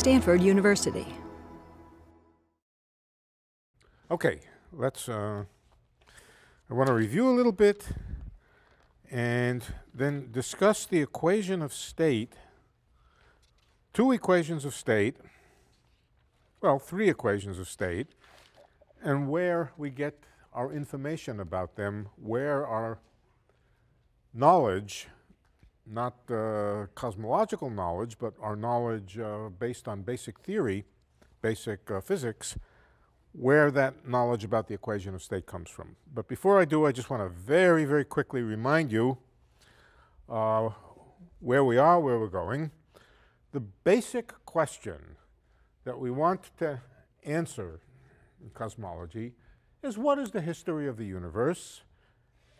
Stanford University. Okay, let's, uh, I want to review a little bit and then discuss the equation of state, two equations of state, well, three equations of state, and where we get our information about them, where our knowledge, not uh, cosmological knowledge, but our knowledge uh, based on basic theory, basic uh, physics, where that knowledge about the equation of state comes from. But before I do, I just want to very, very quickly remind you uh, where we are, where we're going. The basic question that we want to answer in cosmology is what is the history of the universe?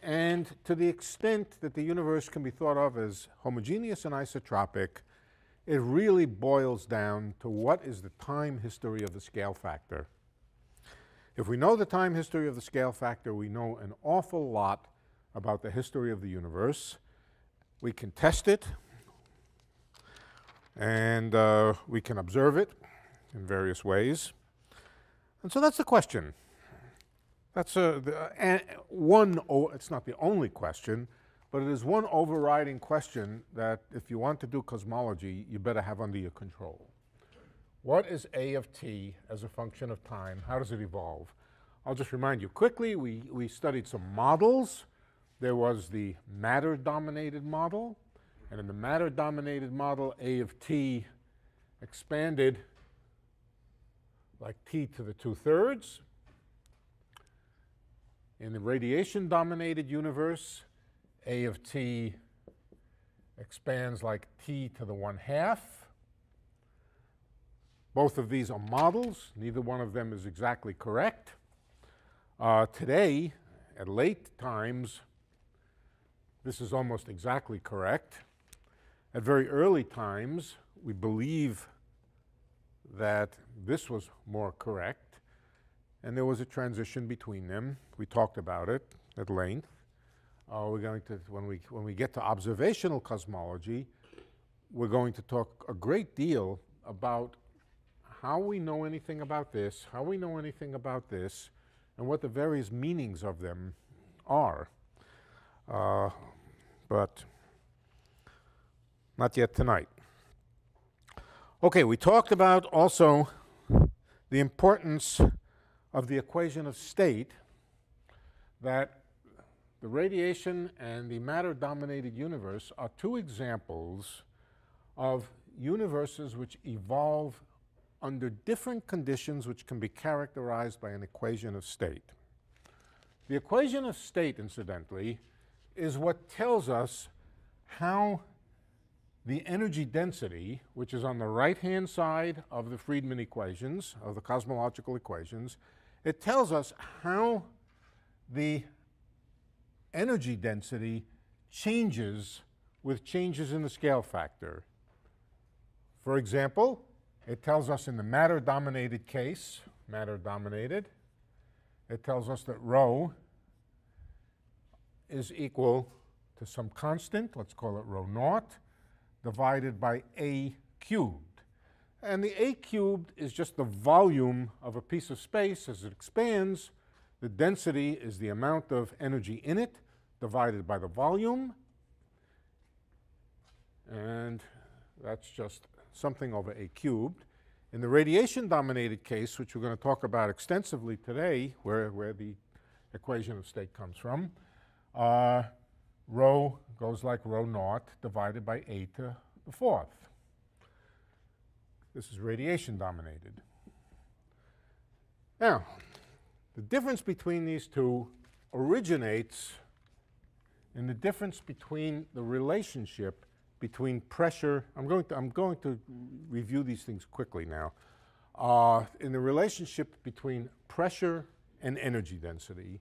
And to the extent that the universe can be thought of as homogeneous and isotropic, it really boils down to what is the time history of the scale factor. If we know the time history of the scale factor, we know an awful lot about the history of the universe. We can test it, and uh, we can observe it in various ways. And so that's the question. That's a, the, uh, one, it's not the only question, but it is one overriding question that if you want to do cosmology, you better have under your control. What is A of t as a function of time? How does it evolve? I'll just remind you quickly, we, we studied some models. There was the matter-dominated model, and in the matter-dominated model, A of t expanded like t to the two-thirds. In the radiation-dominated universe, A of t expands like t to the one-half. Both of these are models. Neither one of them is exactly correct. Uh, today, at late times, this is almost exactly correct. At very early times, we believe that this was more correct, and there was a transition between them. We talked about it at length. Uh, we're going to, when we, when we get to observational cosmology, we're going to talk a great deal about how we know anything about this, how we know anything about this, and what the various meanings of them are. Uh, but not yet tonight. Okay, we talked about also the importance of the equation of state that the radiation and the matter-dominated universe are two examples of universes which evolve under different conditions which can be characterized by an equation of state. The equation of state, incidentally, is what tells us how the energy density, which is on the right-hand side of the Friedmann equations, of the cosmological equations, it tells us how the energy density changes with changes in the scale factor. For example, it tells us in the matter-dominated case, matter-dominated, it tells us that rho is equal to some constant, let's call it rho naught, divided by a cubed. And the a cubed is just the volume of a piece of space as it expands. The density is the amount of energy in it divided by the volume. And that's just something over a cubed. In the radiation-dominated case, which we're going to talk about extensively today, where, where the equation of state comes from, uh, rho goes like rho naught divided by a to the fourth. This is radiation-dominated. Now, the difference between these two originates in the difference between the relationship between pressure. I'm going to, I'm going to review these things quickly now. Uh, in the relationship between pressure and energy density,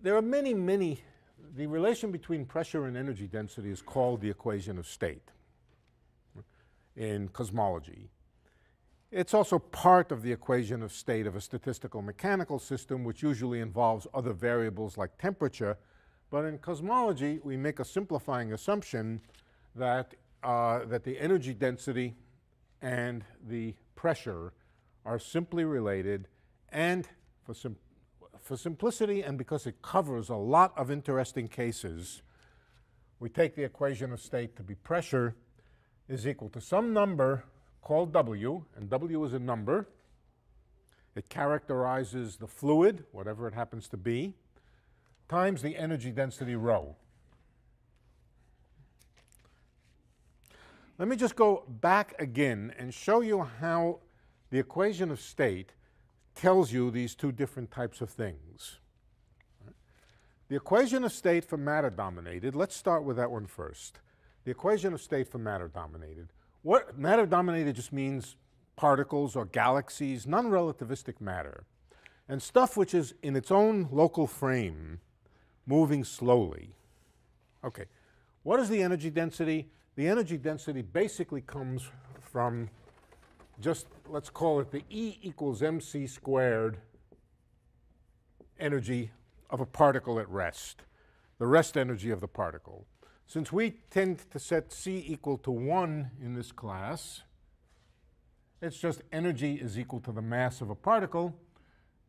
there are many, many, the relation between pressure and energy density is called the equation of state in cosmology. It's also part of the equation of state of a statistical mechanical system, which usually involves other variables like temperature. But in cosmology, we make a simplifying assumption that, uh, that the energy density and the pressure are simply related, and for, sim for simplicity and because it covers a lot of interesting cases, we take the equation of state to be pressure is equal to some number called W, and W is a number. It characterizes the fluid, whatever it happens to be, times the energy density rho. Let me just go back again and show you how the equation of state tells you these two different types of things. The equation of state for matter dominated, let's start with that one first. The equation of state for matter dominated. What matter dominated just means particles or galaxies, non-relativistic matter, and stuff which is in its own local frame, moving slowly. Okay, what is the energy density? The energy density basically comes from just, let's call it the E equals mc squared energy of a particle at rest, the rest energy of the particle. Since we tend to set C equal to 1 in this class, it's just energy is equal to the mass of a particle.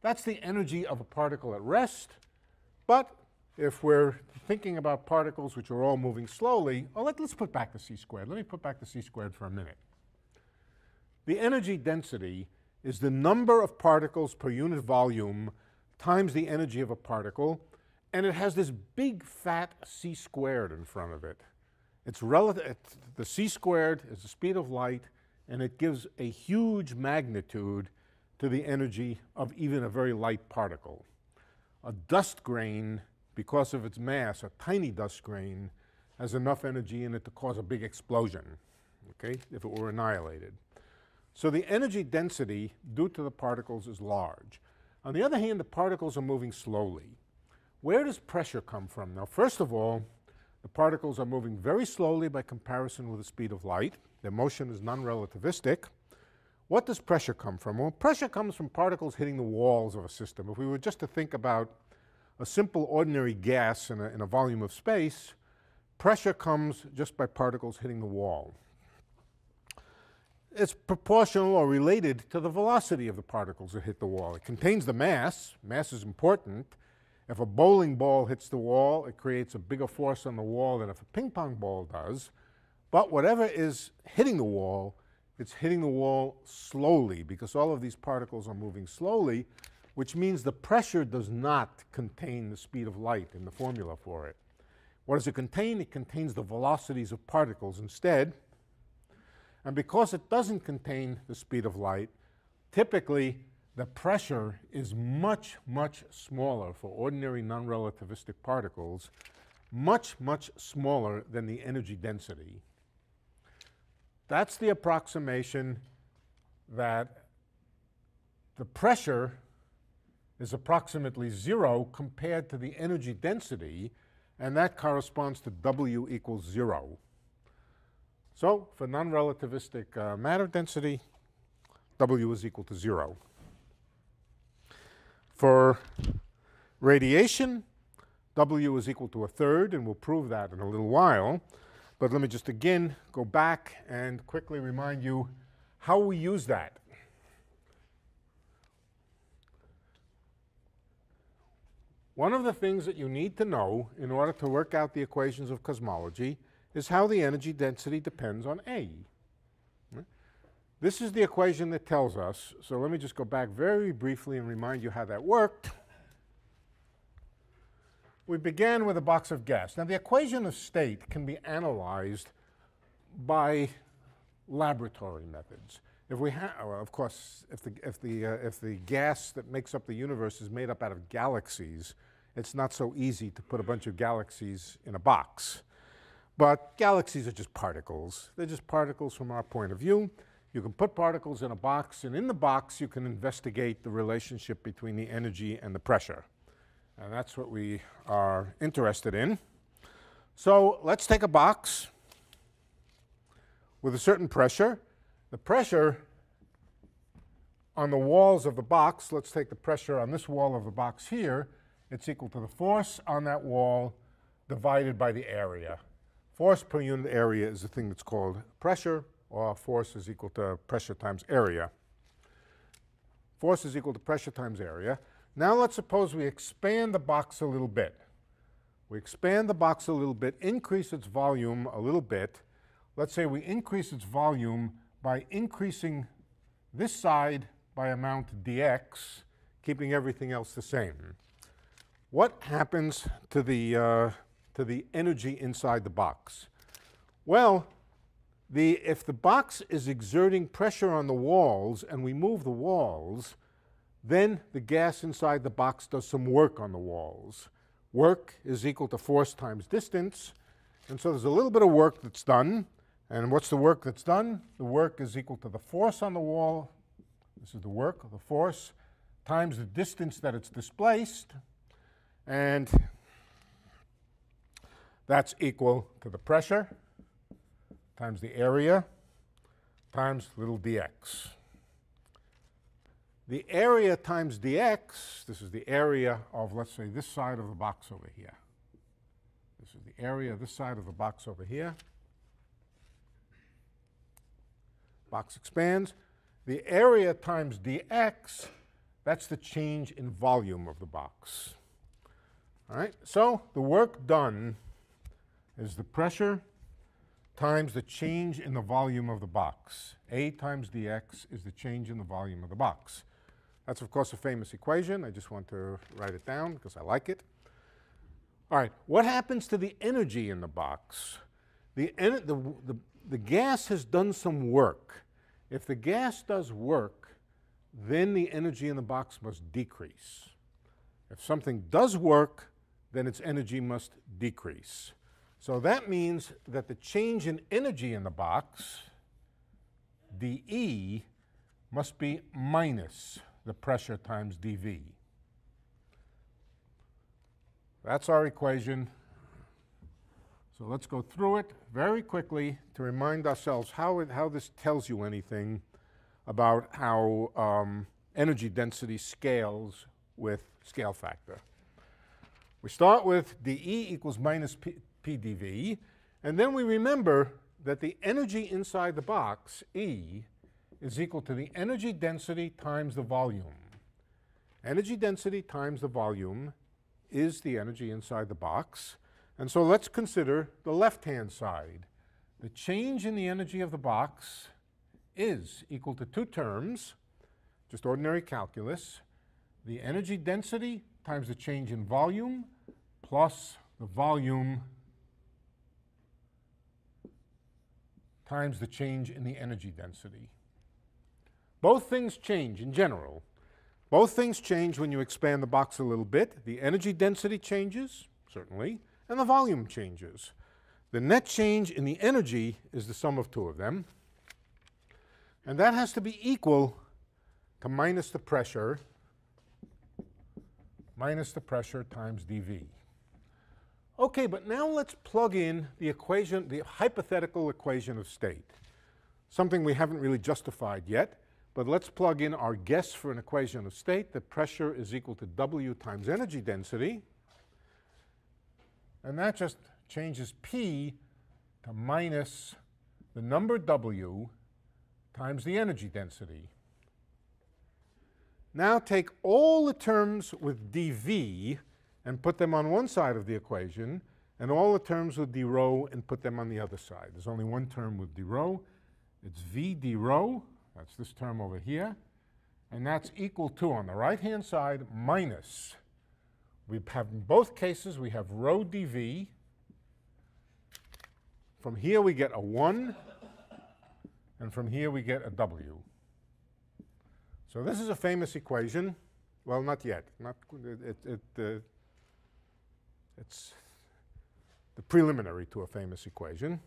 That's the energy of a particle at rest. But if we're thinking about particles which are all moving slowly, oh, let, us put back the c squared. Let me put back the c squared for a minute. The energy density is the number of particles per unit volume times the energy of a particle, and it has this big fat c squared in front of it. It's relative, the c squared is the speed of light, and it gives a huge magnitude to the energy of even a very light particle. A dust grain because of its mass, a tiny dust grain has enough energy in it to cause a big explosion, okay, if it were annihilated. So the energy density due to the particles is large. On the other hand, the particles are moving slowly. Where does pressure come from? Now, first of all, the particles are moving very slowly by comparison with the speed of light. Their motion is non-relativistic. What does pressure come from? Well, pressure comes from particles hitting the walls of a system. If we were just to think about a simple ordinary gas in a, in a volume of space, pressure comes just by particles hitting the wall. It's proportional or related to the velocity of the particles that hit the wall. It contains the mass. Mass is important. If a bowling ball hits the wall, it creates a bigger force on the wall than if a ping pong ball does. But whatever is hitting the wall, it's hitting the wall slowly because all of these particles are moving slowly which means the pressure does not contain the speed of light in the formula for it. What does it contain? It contains the velocities of particles instead. And because it doesn't contain the speed of light, typically the pressure is much, much smaller for ordinary non-relativistic particles, much, much smaller than the energy density. That's the approximation that the pressure is approximately zero compared to the energy density, and that corresponds to W equals zero. So for non-relativistic uh, matter density, W is equal to zero. For radiation, W is equal to a third, and we'll prove that in a little while. But let me just again go back and quickly remind you how we use that. One of the things that you need to know in order to work out the equations of cosmology is how the energy density depends on A. This is the equation that tells us, so let me just go back very briefly and remind you how that worked. We began with a box of gas. Now the equation of state can be analyzed by laboratory methods. If we have, of course, if the, if, the, uh, if the gas that makes up the universe is made up out of galaxies, it's not so easy to put a bunch of galaxies in a box. But galaxies are just particles. They're just particles from our point of view. You can put particles in a box, and in the box you can investigate the relationship between the energy and the pressure. And that's what we are interested in. So let's take a box with a certain pressure. The pressure on the walls of the box, let's take the pressure on this wall of the box here, it's equal to the force on that wall divided by the area. Force per unit area is the thing that's called pressure. Or force is equal to pressure times area. Force is equal to pressure times area. Now let's suppose we expand the box a little bit. We expand the box a little bit, increase its volume a little bit. Let's say we increase its volume by increasing this side by amount dx, keeping everything else the same. What happens to the, uh, to the energy inside the box? Well, the, if the box is exerting pressure on the walls and we move the walls, then the gas inside the box does some work on the walls. Work is equal to force times distance. And so there's a little bit of work that's done. And what's the work that's done? The work is equal to the force on the wall. This is the work, the force, times the distance that it's displaced. And that's equal to the pressure times the area times little dx. The area times dx, this is the area of, let's say, this side of the box over here. This is the area of this side of the box over here. Box expands. The area times dx, that's the change in volume of the box. All right, so the work done is the pressure times the change in the volume of the box. A times dx is the change in the volume of the box. That's, of course, a famous equation. I just want to write it down because I like it. All right, what happens to the energy in the box? The, the, the, the gas has done some work. If the gas does work, then the energy in the box must decrease. If something does work, then its energy must decrease. So that means that the change in energy in the box, dE, must be minus the pressure times dV. That's our equation. So let's go through it very quickly to remind ourselves how, it, how this tells you anything about how um, energy density scales with scale factor. We start with dE equals minus P, PdV. And then we remember that the energy inside the box, E, is equal to the energy density times the volume. Energy density times the volume is the energy inside the box. And so let's consider the left-hand side. The change in the energy of the box is equal to two terms, just ordinary calculus, the energy density times the change in volume plus the volume times the change in the energy density. Both things change in general. Both things change when you expand the box a little bit. The energy density changes, certainly, and the volume changes. The net change in the energy is the sum of two of them. And that has to be equal to minus the pressure, minus the pressure times dV. Okay, but now let's plug in the equation, the hypothetical equation of state. Something we haven't really justified yet, but let's plug in our guess for an equation of state that pressure is equal to W times energy density. And that just changes P to minus the number W times the energy density. Now take all the terms with dV and put them on one side of the equation, and all the terms with d rho and put them on the other side. There's only one term with d rho. It's v d rho. That's this term over here. And that's equal to, on the right-hand side, minus. We have, in both cases, we have rho dv. From here, we get a 1. And from here, we get a w. So this is a famous equation. Well, not yet. Not, it, it, uh, it's the preliminary to a famous equation.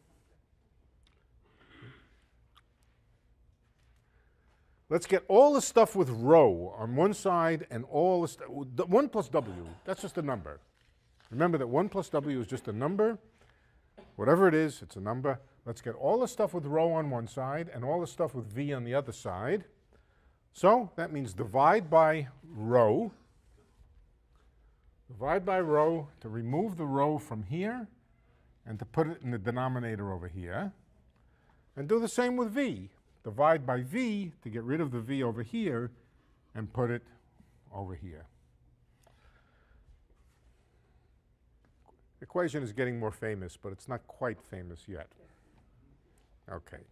Let's get all the stuff with rho on one side and all the stuff, 1 plus w, that's just a number. Remember that 1 plus w is just a number. Whatever it is, it's a number. Let's get all the stuff with rho on one side and all the stuff with v on the other side. So that means divide by rho divide by rho to remove the rho from here and to put it in the denominator over here. And do the same with v. Divide by v to get rid of the v over here and put it over here. Equation is getting more famous, but it's not quite famous yet. Okay.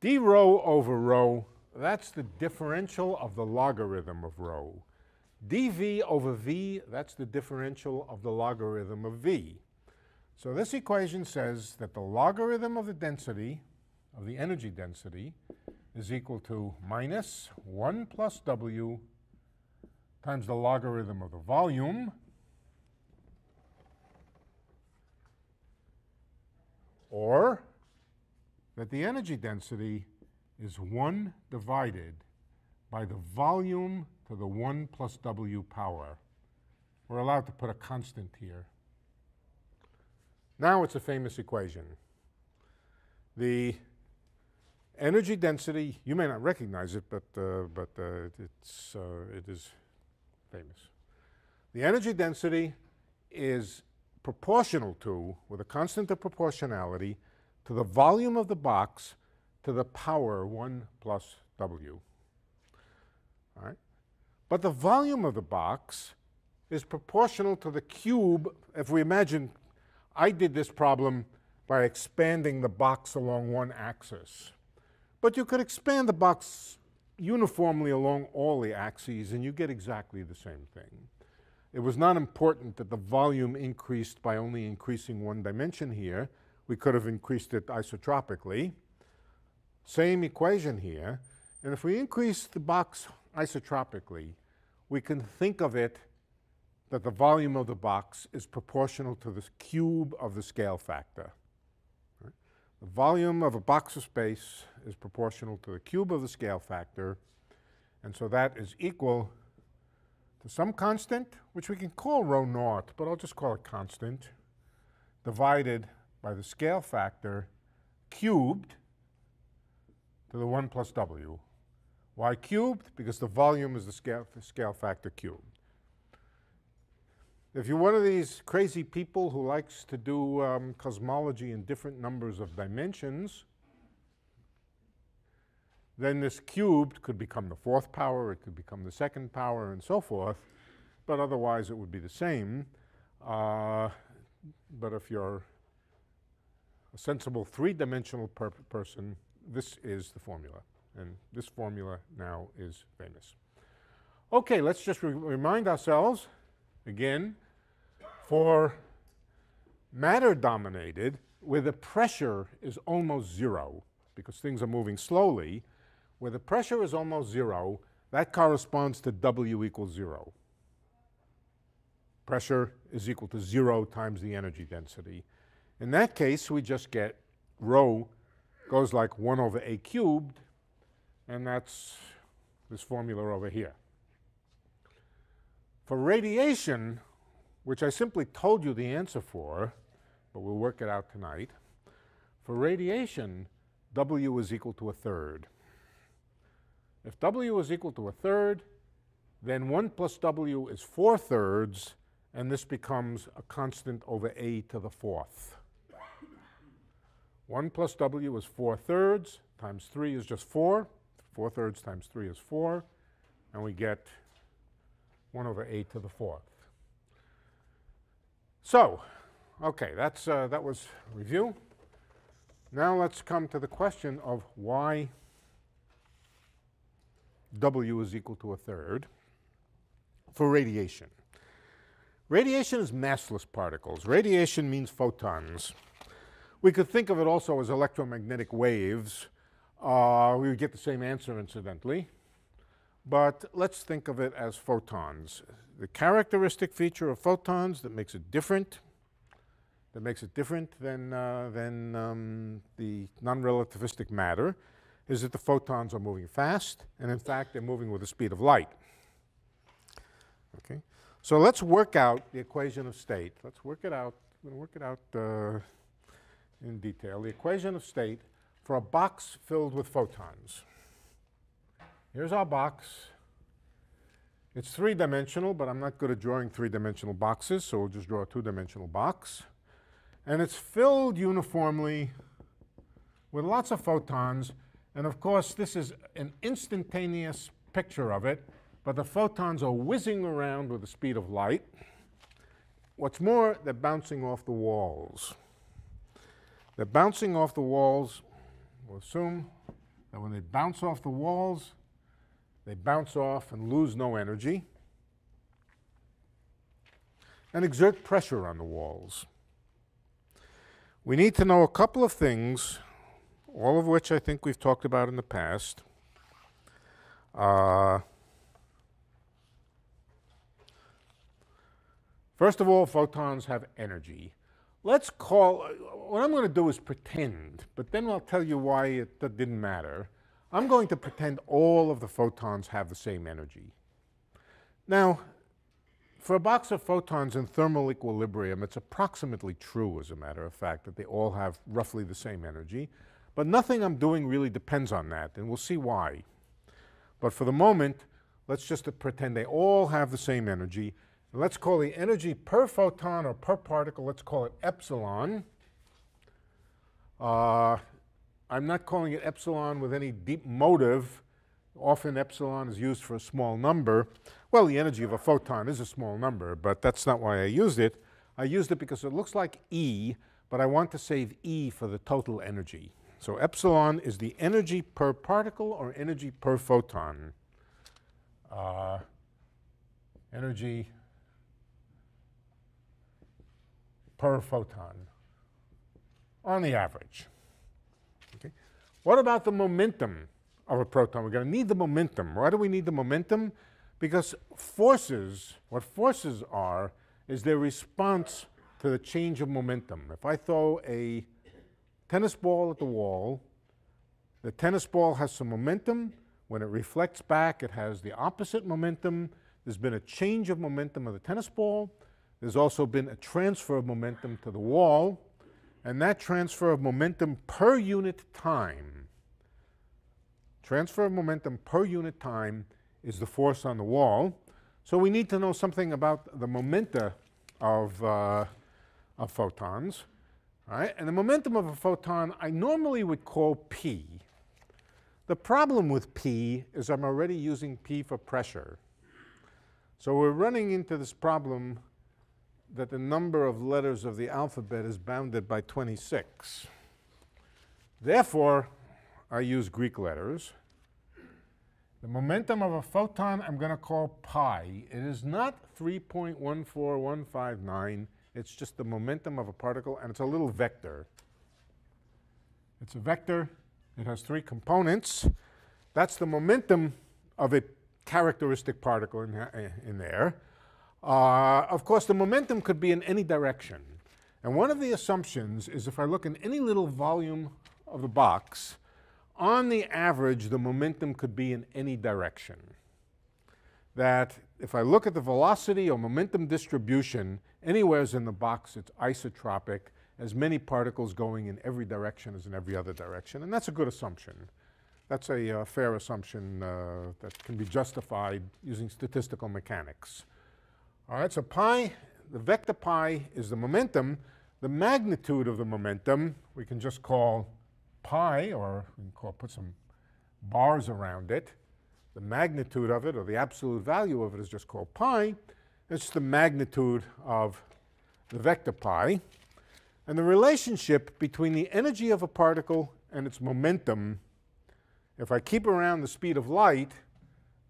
d rho over rho, that's the differential of the logarithm of rho. Dv over v, that's the differential of the logarithm of v. So this equation says that the logarithm of the density, of the energy density, is equal to minus 1 plus w times the logarithm of the volume or that the energy density is 1 divided by the volume to the 1 plus w power. We're allowed to put a constant here. Now it's a famous equation. The energy density, you may not recognize it, but, uh, but uh, it's, uh, it is famous. The energy density is proportional to, with a constant of proportionality, to the volume of the box to the power 1 plus w. All right? But the volume of the box is proportional to the cube. If we imagine, I did this problem by expanding the box along one axis. But you could expand the box uniformly along all the axes and you get exactly the same thing. It was not important that the volume increased by only increasing one dimension here. We could have increased it isotropically. Same equation here. And if we increase the box isotropically, we can think of it that the volume of the box is proportional to the cube of the scale factor. The volume of a box of space is proportional to the cube of the scale factor, and so that is equal to some constant, which we can call rho naught, but I'll just call it constant, divided by the scale factor cubed to the 1 plus w. Why cubed? Because the volume is the scale, the scale factor cubed. If you're one of these crazy people who likes to do um, cosmology in different numbers of dimensions, then this cubed could become the fourth power, it could become the second power, and so forth, but otherwise it would be the same. Uh, but if you're a sensible three-dimensional per person, this is the formula. And this formula now is famous. Okay, let's just re remind ourselves, again, for matter dominated, where the pressure is almost zero, because things are moving slowly, where the pressure is almost zero, that corresponds to W equals zero. Pressure is equal to zero times the energy density. In that case, we just get rho goes like 1 over a cubed, and that's this formula over here. For radiation, which I simply told you the answer for, but we'll work it out tonight, for radiation, W is equal to a third. If W is equal to a third, then 1 plus W is 4 thirds, and this becomes a constant over a to the fourth. 1 plus W is 4 thirds, times 3 is just 4. 4 thirds times 3 is 4, and we get 1 over 8 to the fourth. So, okay, that's, uh, that was review. Now let's come to the question of why W is equal to a third for radiation. Radiation is massless particles. Radiation means photons. We could think of it also as electromagnetic waves. Uh, we would get the same answer, incidentally. But let's think of it as photons. The characteristic feature of photons that makes it different, that makes it different than, uh, than um, the non-relativistic matter, is that the photons are moving fast, and in fact, they're moving with the speed of light. Okay, so let's work out the equation of state. Let's work it out. I'm going to work it out uh, in detail. The equation of state for a box filled with photons. Here's our box. It's three-dimensional, but I'm not good at drawing three-dimensional boxes, so we'll just draw a two-dimensional box. And it's filled uniformly with lots of photons. And of course, this is an instantaneous picture of it, but the photons are whizzing around with the speed of light. What's more, they're bouncing off the walls. They're bouncing off the walls. We'll assume that when they bounce off the walls, they bounce off and lose no energy and exert pressure on the walls. We need to know a couple of things, all of which I think we've talked about in the past. Uh, first of all, photons have energy. Let's call, what I'm going to do is pretend, but then I'll tell you why it didn't matter. I'm going to pretend all of the photons have the same energy. Now, for a box of photons in thermal equilibrium, it's approximately true, as a matter of fact, that they all have roughly the same energy. But nothing I'm doing really depends on that, and we'll see why. But for the moment, let's just pretend they all have the same energy. Let's call the energy per photon or per particle, let's call it epsilon. Uh, I'm not calling it epsilon with any deep motive. Often epsilon is used for a small number. Well, the energy of a photon is a small number, but that's not why I used it. I used it because it looks like E, but I want to save E for the total energy. So epsilon is the energy per particle or energy per photon. Uh, energy per photon on the average. Okay. What about the momentum of a photon? We're going to need the momentum. Why do we need the momentum? Because forces, what forces are, is their response to the change of momentum. If I throw a tennis ball at the wall, the tennis ball has some momentum. When it reflects back, it has the opposite momentum. There's been a change of momentum of the tennis ball. There's also been a transfer of momentum to the wall. And that transfer of momentum per unit time, transfer of momentum per unit time is the force on the wall. So we need to know something about the momenta of, uh, of photons. Right? And the momentum of a photon I normally would call P. The problem with P is I'm already using P for pressure. So we're running into this problem that the number of letters of the alphabet is bounded by 26. Therefore, I use Greek letters. The momentum of a photon I'm going to call pi. It is not 3.14159. It's just the momentum of a particle, and it's a little vector. It's a vector. It has three components. That's the momentum of a characteristic particle in, in there. Uh, of course, the momentum could be in any direction. And one of the assumptions is if I look in any little volume of the box, on the average, the momentum could be in any direction. That if I look at the velocity or momentum distribution, anywheres in the box, it's isotropic, as many particles going in every direction as in every other direction. And that's a good assumption. That's a uh, fair assumption uh, that can be justified using statistical mechanics. All right, so pi, the vector pi is the momentum. The magnitude of the momentum we can just call pi, or we can call, put some bars around it. The magnitude of it, or the absolute value of it, is just called pi. It's the magnitude of the vector pi. And the relationship between the energy of a particle and its momentum, if I keep around the speed of light,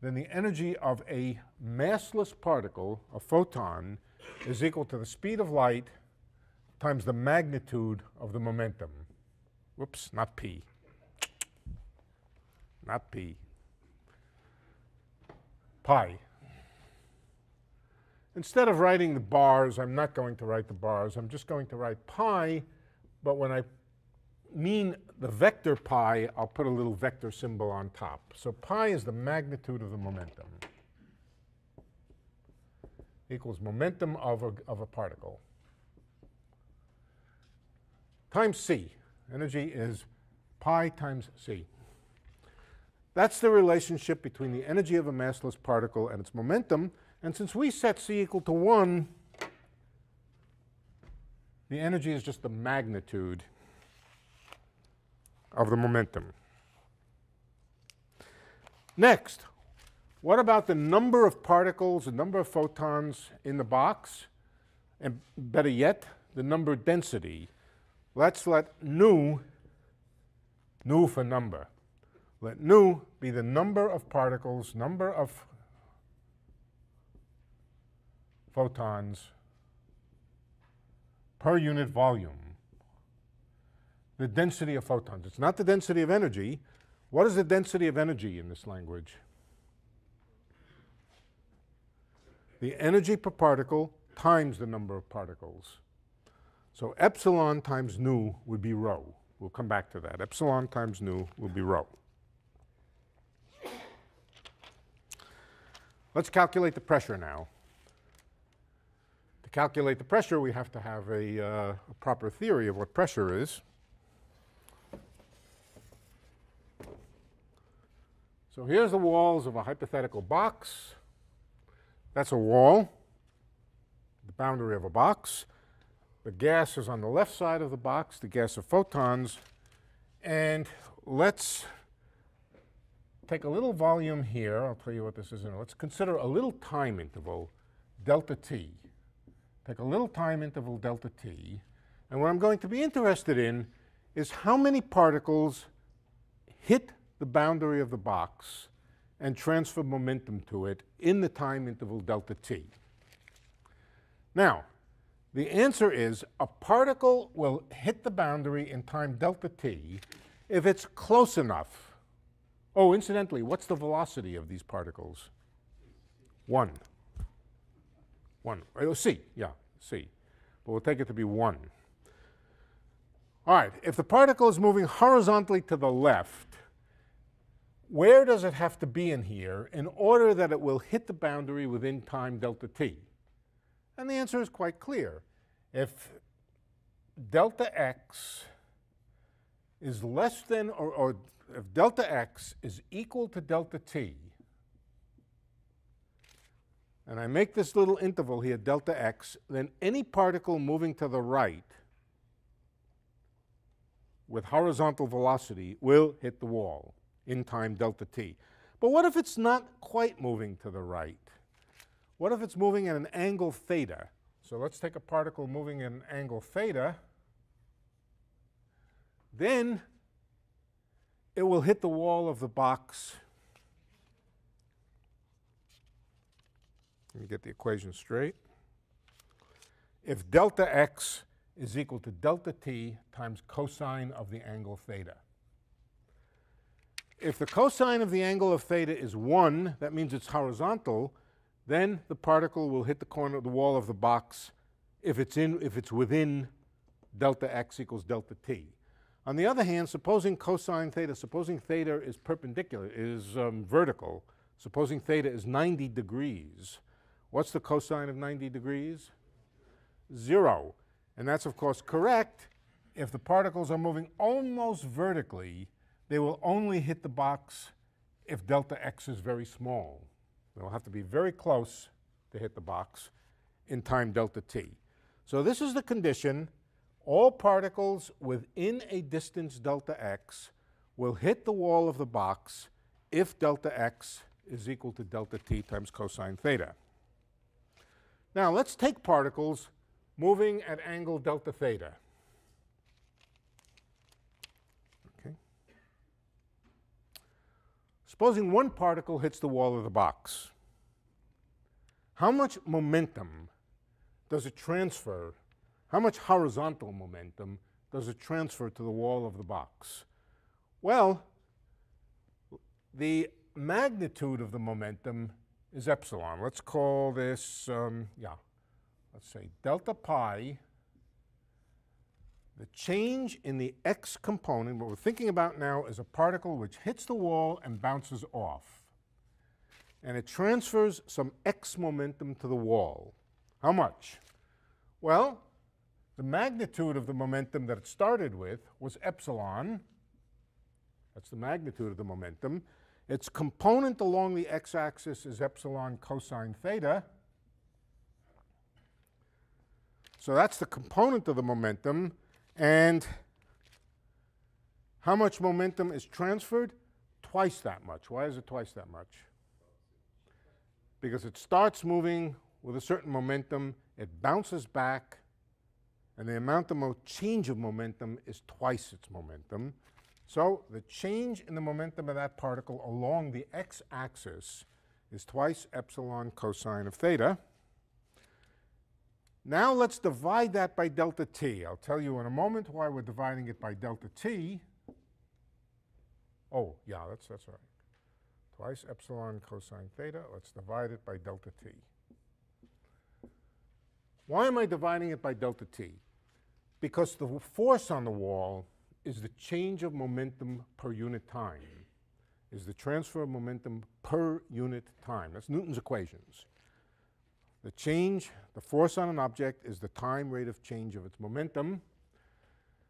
then the energy of a massless particle, a photon, is equal to the speed of light times the magnitude of the momentum. Whoops, not P. Not P. Pi. Instead of writing the bars, I'm not going to write the bars. I'm just going to write pi, but when I mean the vector pi, I'll put a little vector symbol on top. So pi is the magnitude of the momentum. Equals momentum of a, of a particle. Times c. Energy is pi times c. That's the relationship between the energy of a massless particle and its momentum. And since we set c equal to 1, the energy is just the magnitude of the momentum. Next, what about the number of particles, the number of photons in the box? And better yet, the number density. Let's let nu, nu for number. Let nu be the number of particles, number of photons per unit volume. The density of photons. It's not the density of energy. What is the density of energy in this language? The energy per particle times the number of particles. So epsilon times nu would be rho. We'll come back to that. Epsilon times nu will be rho. Let's calculate the pressure now. To calculate the pressure, we have to have a, uh, a proper theory of what pressure is. So here's the walls of a hypothetical box. That's a wall, the boundary of a box. The gas is on the left side of the box, the gas of photons. And let's take a little volume here. I'll tell you what this is. Let's consider a little time interval, delta t. Take a little time interval, delta t. And what I'm going to be interested in is how many particles hit the boundary of the box and transfer momentum to it in the time interval delta t. Now, the answer is a particle will hit the boundary in time delta t if it's close enough. Oh, incidentally, what's the velocity of these particles? One. One. Oh, c, yeah, c. But we'll take it to be one. All right, if the particle is moving horizontally to the left, where does it have to be in here in order that it will hit the boundary within time delta t? And the answer is quite clear. If delta x is less than, or, or if delta x is equal to delta t, and I make this little interval here, delta x, then any particle moving to the right with horizontal velocity will hit the wall in time delta t. But what if it's not quite moving to the right? What if it's moving at an angle theta? So let's take a particle moving at an angle theta. Then it will hit the wall of the box. Let me get the equation straight. If delta x is equal to delta t times cosine of the angle theta if the cosine of the angle of theta is 1, that means it's horizontal, then the particle will hit the corner of the wall of the box if it's, in, if it's within delta x equals delta t. On the other hand, supposing cosine theta, supposing theta is perpendicular, is um, vertical, supposing theta is 90 degrees, what's the cosine of 90 degrees? Zero. And that's, of course, correct if the particles are moving almost vertically they will only hit the box if delta x is very small. They'll have to be very close to hit the box in time delta t. So this is the condition. All particles within a distance delta x will hit the wall of the box if delta x is equal to delta t times cosine theta. Now let's take particles moving at angle delta theta. Supposing one particle hits the wall of the box, how much momentum does it transfer? How much horizontal momentum does it transfer to the wall of the box? Well, the magnitude of the momentum is epsilon. Let's call this, um, yeah, let's say delta pi the change in the x component, what we're thinking about now is a particle which hits the wall and bounces off. And it transfers some x momentum to the wall. How much? Well, the magnitude of the momentum that it started with was epsilon. That's the magnitude of the momentum. Its component along the x-axis is epsilon cosine theta. So that's the component of the momentum. And How much momentum is transferred? Twice that much. Why is it twice that much? Because it starts moving with a certain momentum, it bounces back, and the amount of change of momentum is twice its momentum. So the change in the momentum of that particle along the x-axis is twice epsilon cosine of theta. Now let's divide that by delta t. I'll tell you in a moment why we're dividing it by delta t. Oh, yeah, that's, that's right. Twice epsilon cosine theta. Let's divide it by delta t. Why am I dividing it by delta t? Because the force on the wall is the change of momentum per unit time, is the transfer of momentum per unit time. That's Newton's equations. The change, the force on an object is the time rate of change of its momentum.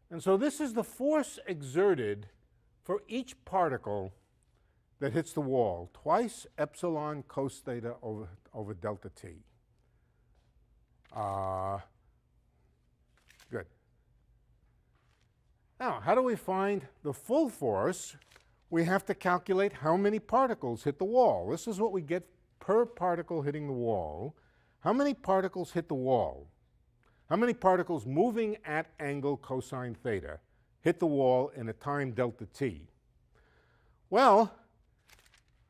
And so this is the force exerted for each particle that hits the wall, twice epsilon cos theta over, over delta t. Uh, good. Now, how do we find the full force? We have to calculate how many particles hit the wall. This is what we get per particle hitting the wall. How many particles hit the wall? How many particles moving at angle cosine theta hit the wall in a time delta t? Well,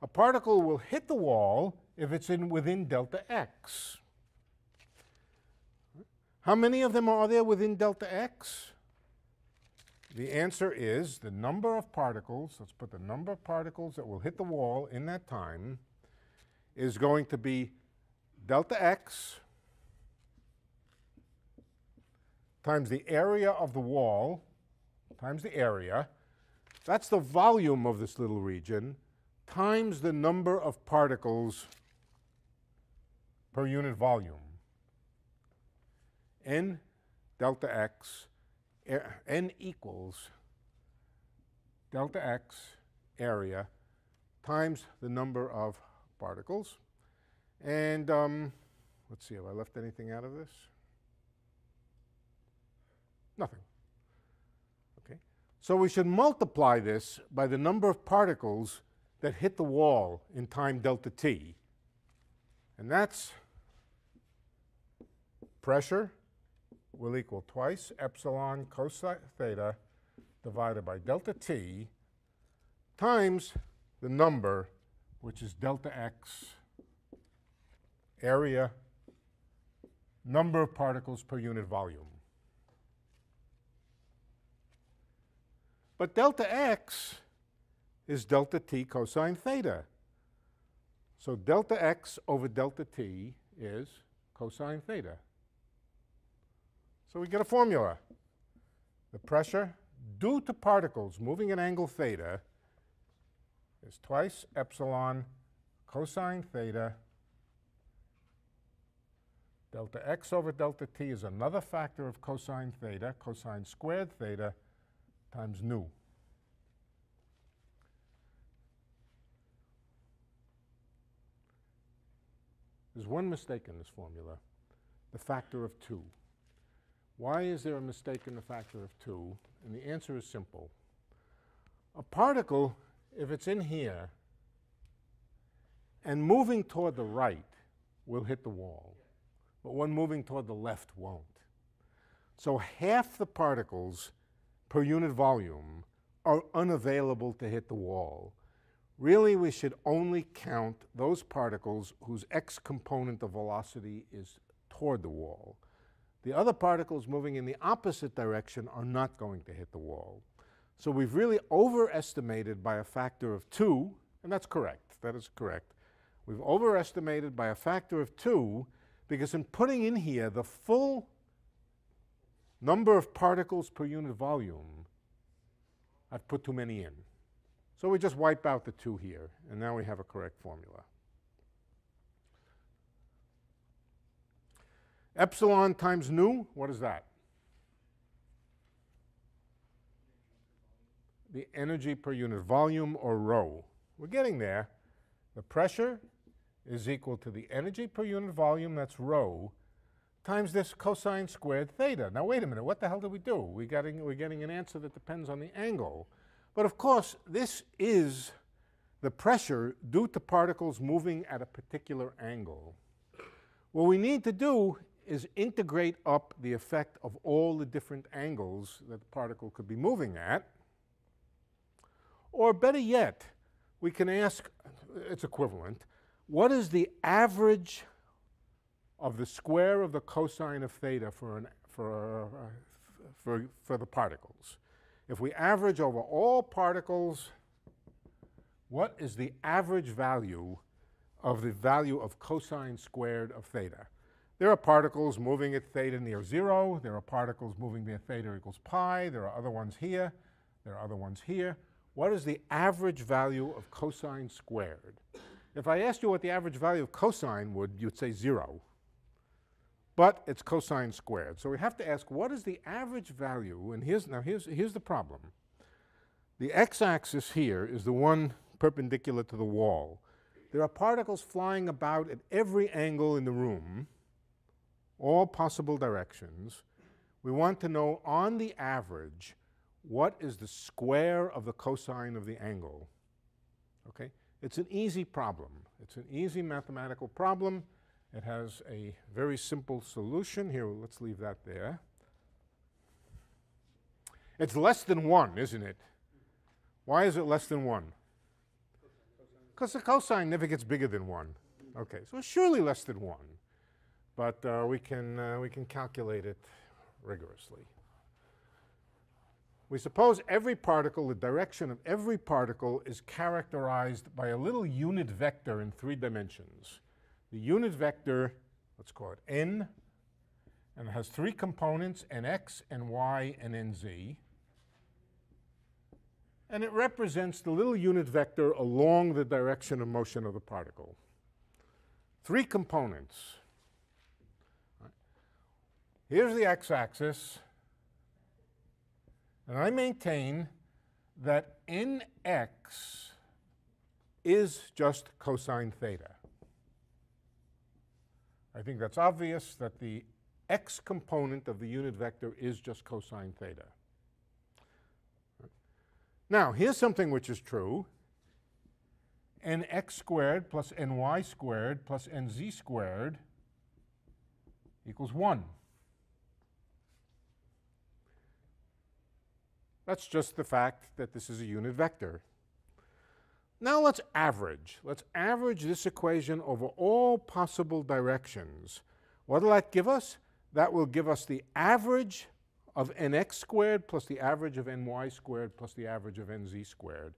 a particle will hit the wall if it's in within delta x. How many of them are there within delta x? The answer is the number of particles, let's put the number of particles that will hit the wall in that time, is going to be delta x times the area of the wall times the area. That's the volume of this little region times the number of particles per unit volume. n delta x n equals delta x area times the number of particles. And um, let's see, have I left anything out of this? Nothing. Okay. So we should multiply this by the number of particles that hit the wall in time delta t. And that's pressure will equal twice epsilon cosine theta divided by delta t times the number, which is delta x, area, number of particles per unit volume. But delta x is delta t cosine theta. So delta x over delta t is cosine theta. So we get a formula. The pressure due to particles moving at angle theta is twice epsilon cosine theta delta x over delta t is another factor of cosine theta, cosine squared theta times nu. There's one mistake in this formula, the factor of 2. Why is there a mistake in the factor of 2? And the answer is simple. A particle, if it's in here and moving toward the right, will hit the wall. But one moving toward the left won't. So half the particles per unit volume are unavailable to hit the wall. Really, we should only count those particles whose x component of velocity is toward the wall. The other particles moving in the opposite direction are not going to hit the wall. So we've really overestimated by a factor of 2, and that's correct. That is correct. We've overestimated by a factor of 2 because in putting in here the full number of particles per unit volume, I've put too many in. So we just wipe out the 2 here, and now we have a correct formula. Epsilon times nu, what is that? The energy per unit volume, or rho. We're getting there. The pressure is equal to the energy per unit volume, that's rho, times this cosine squared theta. Now wait a minute, what the hell did we do? We getting, we're getting an answer that depends on the angle. But of course, this is the pressure due to particles moving at a particular angle. What we need to do is integrate up the effect of all the different angles that the particle could be moving at. Or better yet, we can ask, it's equivalent, what is the average of the square of the cosine of theta for, an, for, uh, for, for the particles? If we average over all particles, what is the average value of the value of cosine squared of theta? There are particles moving at theta near zero. There are particles moving near theta equals pi. There are other ones here. There are other ones here. What is the average value of cosine squared? If I asked you what the average value of cosine would, you'd say zero. But it's cosine squared. So we have to ask, what is the average value? And here's, now here's, here's the problem. The x-axis here is the one perpendicular to the wall. There are particles flying about at every angle in the room, all possible directions. We want to know, on the average, what is the square of the cosine of the angle? Okay? It's an easy problem. It's an easy mathematical problem. It has a very simple solution. Here, let's leave that there. It's less than 1, isn't it? Why is it less than 1? Because the cosine never gets bigger than 1. Okay, so it's surely less than 1. But uh, we, can, uh, we can calculate it rigorously. We suppose every particle, the direction of every particle is characterized by a little unit vector in three dimensions. The unit vector, let's call it n, and it has three components, nx, ny, and nz. And it represents the little unit vector along the direction of motion of the particle. Three components. Here's the x-axis. And I maintain that nx is just cosine theta. I think that's obvious that the x component of the unit vector is just cosine theta. Now, here's something which is true. nx squared plus ny squared plus nz squared equals 1. That's just the fact that this is a unit vector. Now let's average. Let's average this equation over all possible directions. What will that give us? That will give us the average of nx squared plus the average of ny squared plus the average of nz squared.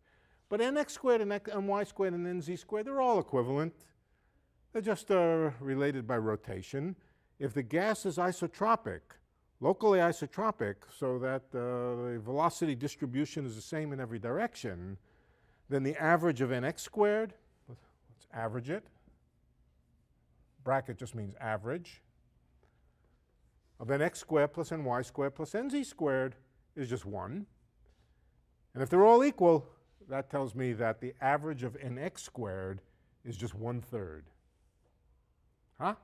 But nx squared and ny squared and nz squared, they're all equivalent. They're just uh, related by rotation. If the gas is isotropic, locally isotropic so that uh, the velocity distribution is the same in every direction, then the average of nx squared, let's average it, bracket just means average, of nx squared plus ny squared plus nz squared is just 1. And if they're all equal, that tells me that the average of nx squared is just one-third. Huh?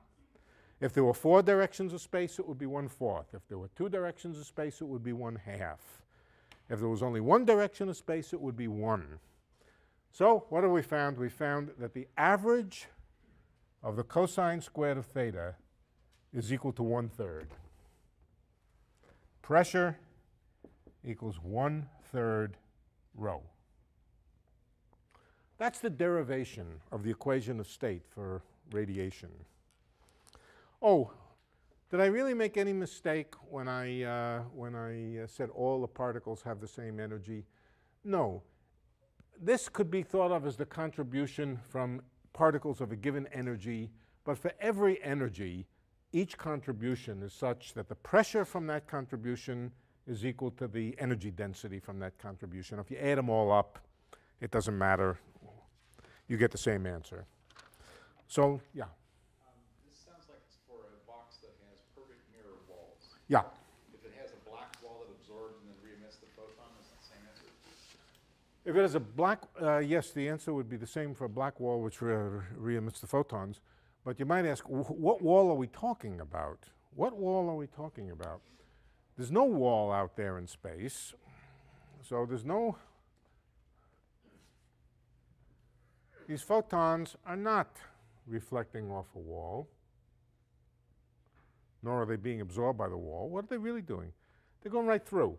If there were four directions of space, it would be one-fourth. If there were two directions of space, it would be one-half. If there was only one direction of space, it would be one. So what have we found? We found that the average of the cosine squared of theta is equal to one-third. Pressure equals one-third rho. That's the derivation of the equation of state for radiation. Oh, did I really make any mistake when I, uh, when I uh, said all the particles have the same energy? No. This could be thought of as the contribution from particles of a given energy, but for every energy, each contribution is such that the pressure from that contribution is equal to the energy density from that contribution. If you add them all up, it doesn't matter. You get the same answer. So, yeah. Yeah. If it has a black wall that absorbs and then re-emits the photon, is the same answer? If it has a black, uh, yes, the answer would be the same for a black wall which re-emits the photons. But you might ask, what wall are we talking about? What wall are we talking about? There's no wall out there in space. So there's no, these photons are not reflecting off a wall nor are they being absorbed by the wall. What are they really doing? They're going right through.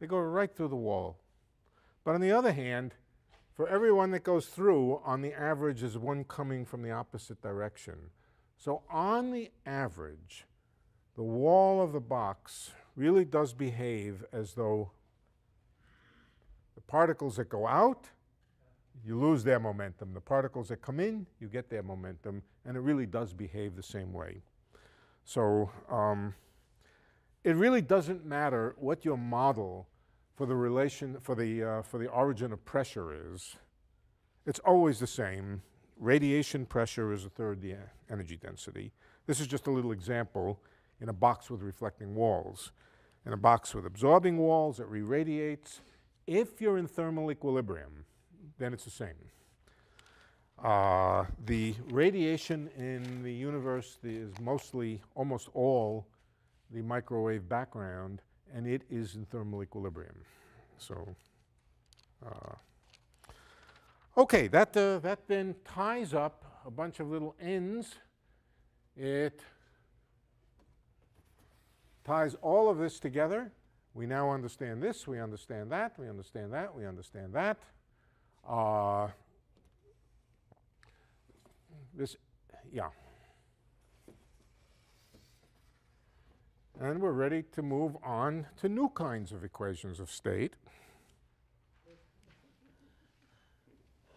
They go right through the wall. But on the other hand, for everyone that goes through, on the average is one coming from the opposite direction. So on the average, the wall of the box really does behave as though the particles that go out, you lose their momentum. The particles that come in, you get their momentum, and it really does behave the same way. So um, it really doesn't matter what your model for the relation, for the, uh, for the origin of pressure is. It's always the same. Radiation pressure is a third the energy density. This is just a little example in a box with reflecting walls. In a box with absorbing walls, it re-radiates. If you're in thermal equilibrium, then it's the same. Uh, the radiation in the universe is mostly, almost all, the microwave background, and it is in thermal equilibrium. So, uh, okay, that, uh, that then ties up a bunch of little ends. It ties all of this together. We now understand this, we understand that, we understand that, we understand that. Uh, this, yeah. And we're ready to move on to new kinds of equations of state.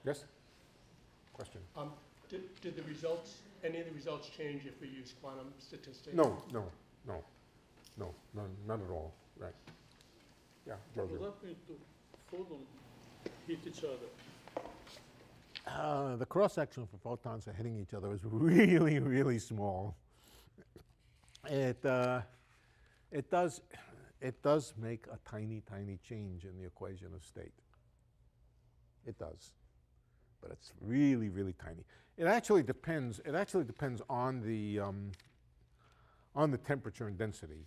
Yes? Question? Um, Did, did the results, any of the results change if we use quantum statistics? No, no, no, no, none, none at all, right. Yeah, What Jojo. happened to photon hit each other? Uh, the cross section for photons are hitting each other is really, really small. It, uh, it does, it does make a tiny, tiny change in the equation of state. It does, but it's really, really tiny. It actually depends. It actually depends on the um, on the temperature and density.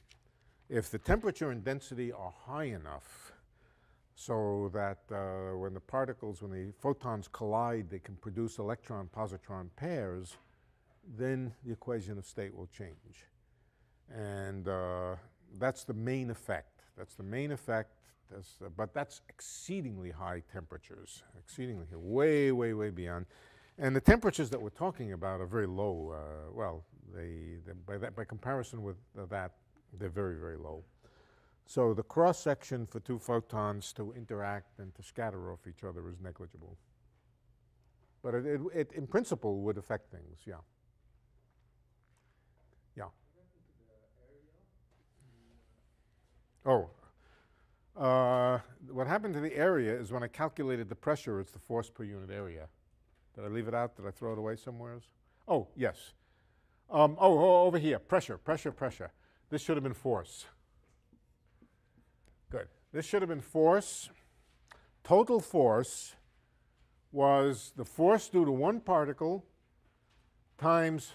If the temperature and density are high enough, so that uh, when the particles, when the photons collide, they can produce electron-positron pairs, then the equation of state will change. And uh, that's the main effect. That's the main effect, that's, uh, but that's exceedingly high temperatures, exceedingly, way, way, way beyond. And the temperatures that we're talking about are very low. Uh, well, they, they, by, that, by comparison with that, they're very, very low. So the cross section for two photons to interact and to scatter off each other is negligible. But it, it, it in principle would affect things, yeah. Yeah. Oh, uh, what happened to the area is when I calculated the pressure, it's the force per unit area. Did I leave it out? Did I throw it away somewhere else? Oh, yes. Um, oh, oh, over here, pressure, pressure, pressure. This should have been force. This should have been force. Total force was the force due to one particle times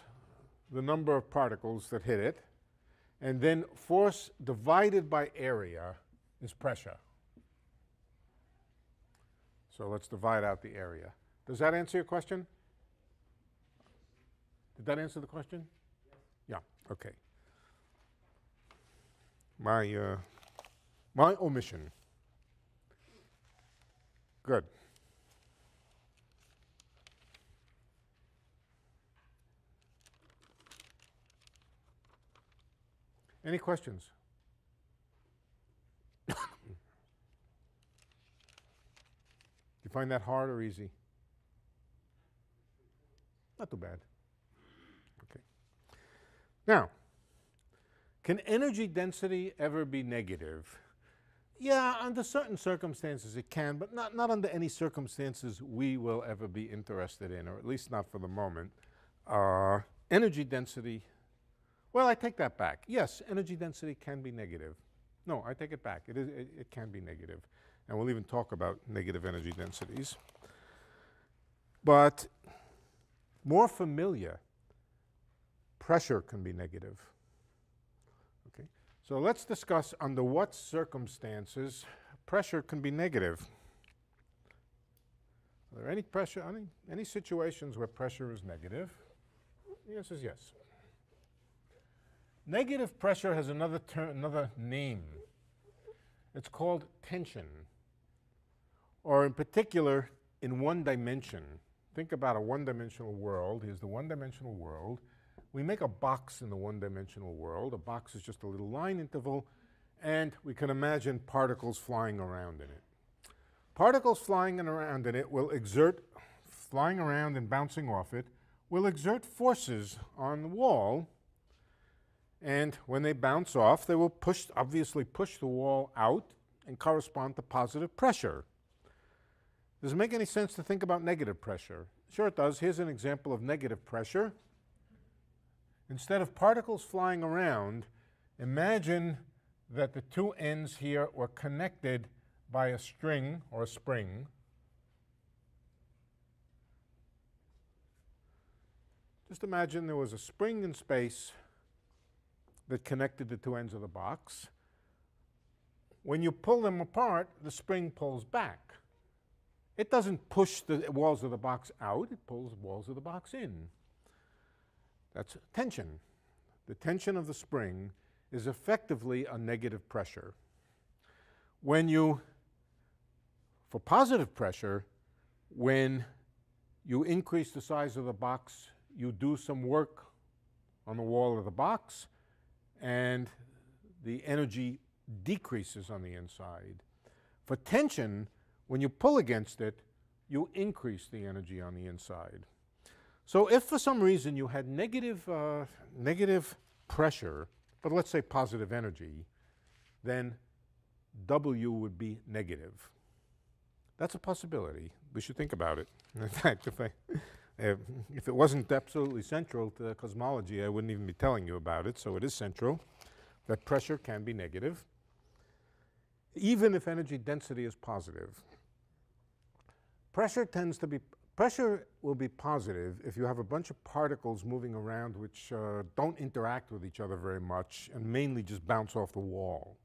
the number of particles that hit it, and then force divided by area is pressure. So let's divide out the area. Does that answer your question? Did that answer the question? Yeah, okay. My, uh, my omission. Good. Any questions? Do you find that hard or easy? Not too bad. Okay. Now, can energy density ever be negative? Yeah, under certain circumstances it can, but not, not under any circumstances we will ever be interested in, or at least not for the moment. Uh, energy density, well, I take that back. Yes, energy density can be negative. No, I take it back. It, is, it, it can be negative. And we'll even talk about negative energy densities. But more familiar, pressure can be negative. So let's discuss under what circumstances pressure can be negative. Are there any pressure, any, any situations where pressure is negative? The answer is yes. Negative pressure has another ter- another name. It's called tension, or in particular, in one dimension. Think about a one-dimensional world. Here's the one-dimensional world. We make a box in the one-dimensional world. A box is just a little line interval, and we can imagine particles flying around in it. Particles flying around in it will exert, flying around and bouncing off it, will exert forces on the wall and when they bounce off, they will push, obviously push the wall out and correspond to positive pressure. Does it make any sense to think about negative pressure? Sure it does. Here's an example of negative pressure. Instead of particles flying around, imagine that the two ends here were connected by a string or a spring. Just imagine there was a spring in space that connected the two ends of the box. When you pull them apart, the spring pulls back. It doesn't push the walls of the box out, it pulls the walls of the box in. That's tension. The tension of the spring is effectively a negative pressure. When you, for positive pressure, when you increase the size of the box, you do some work on the wall of the box, and the energy decreases on the inside. For tension, when you pull against it, you increase the energy on the inside. So if for some reason you had negative, uh, negative pressure, but let's say positive energy, then W would be negative. That's a possibility. We should think about it. In fact, if I, uh, if it wasn't absolutely central to cosmology, I wouldn't even be telling you about it, so it is central that pressure can be negative, even if energy density is positive. Pressure tends to be, pressure will be positive if you have a bunch of particles moving around which uh, don't interact with each other very much and mainly just bounce off the wall.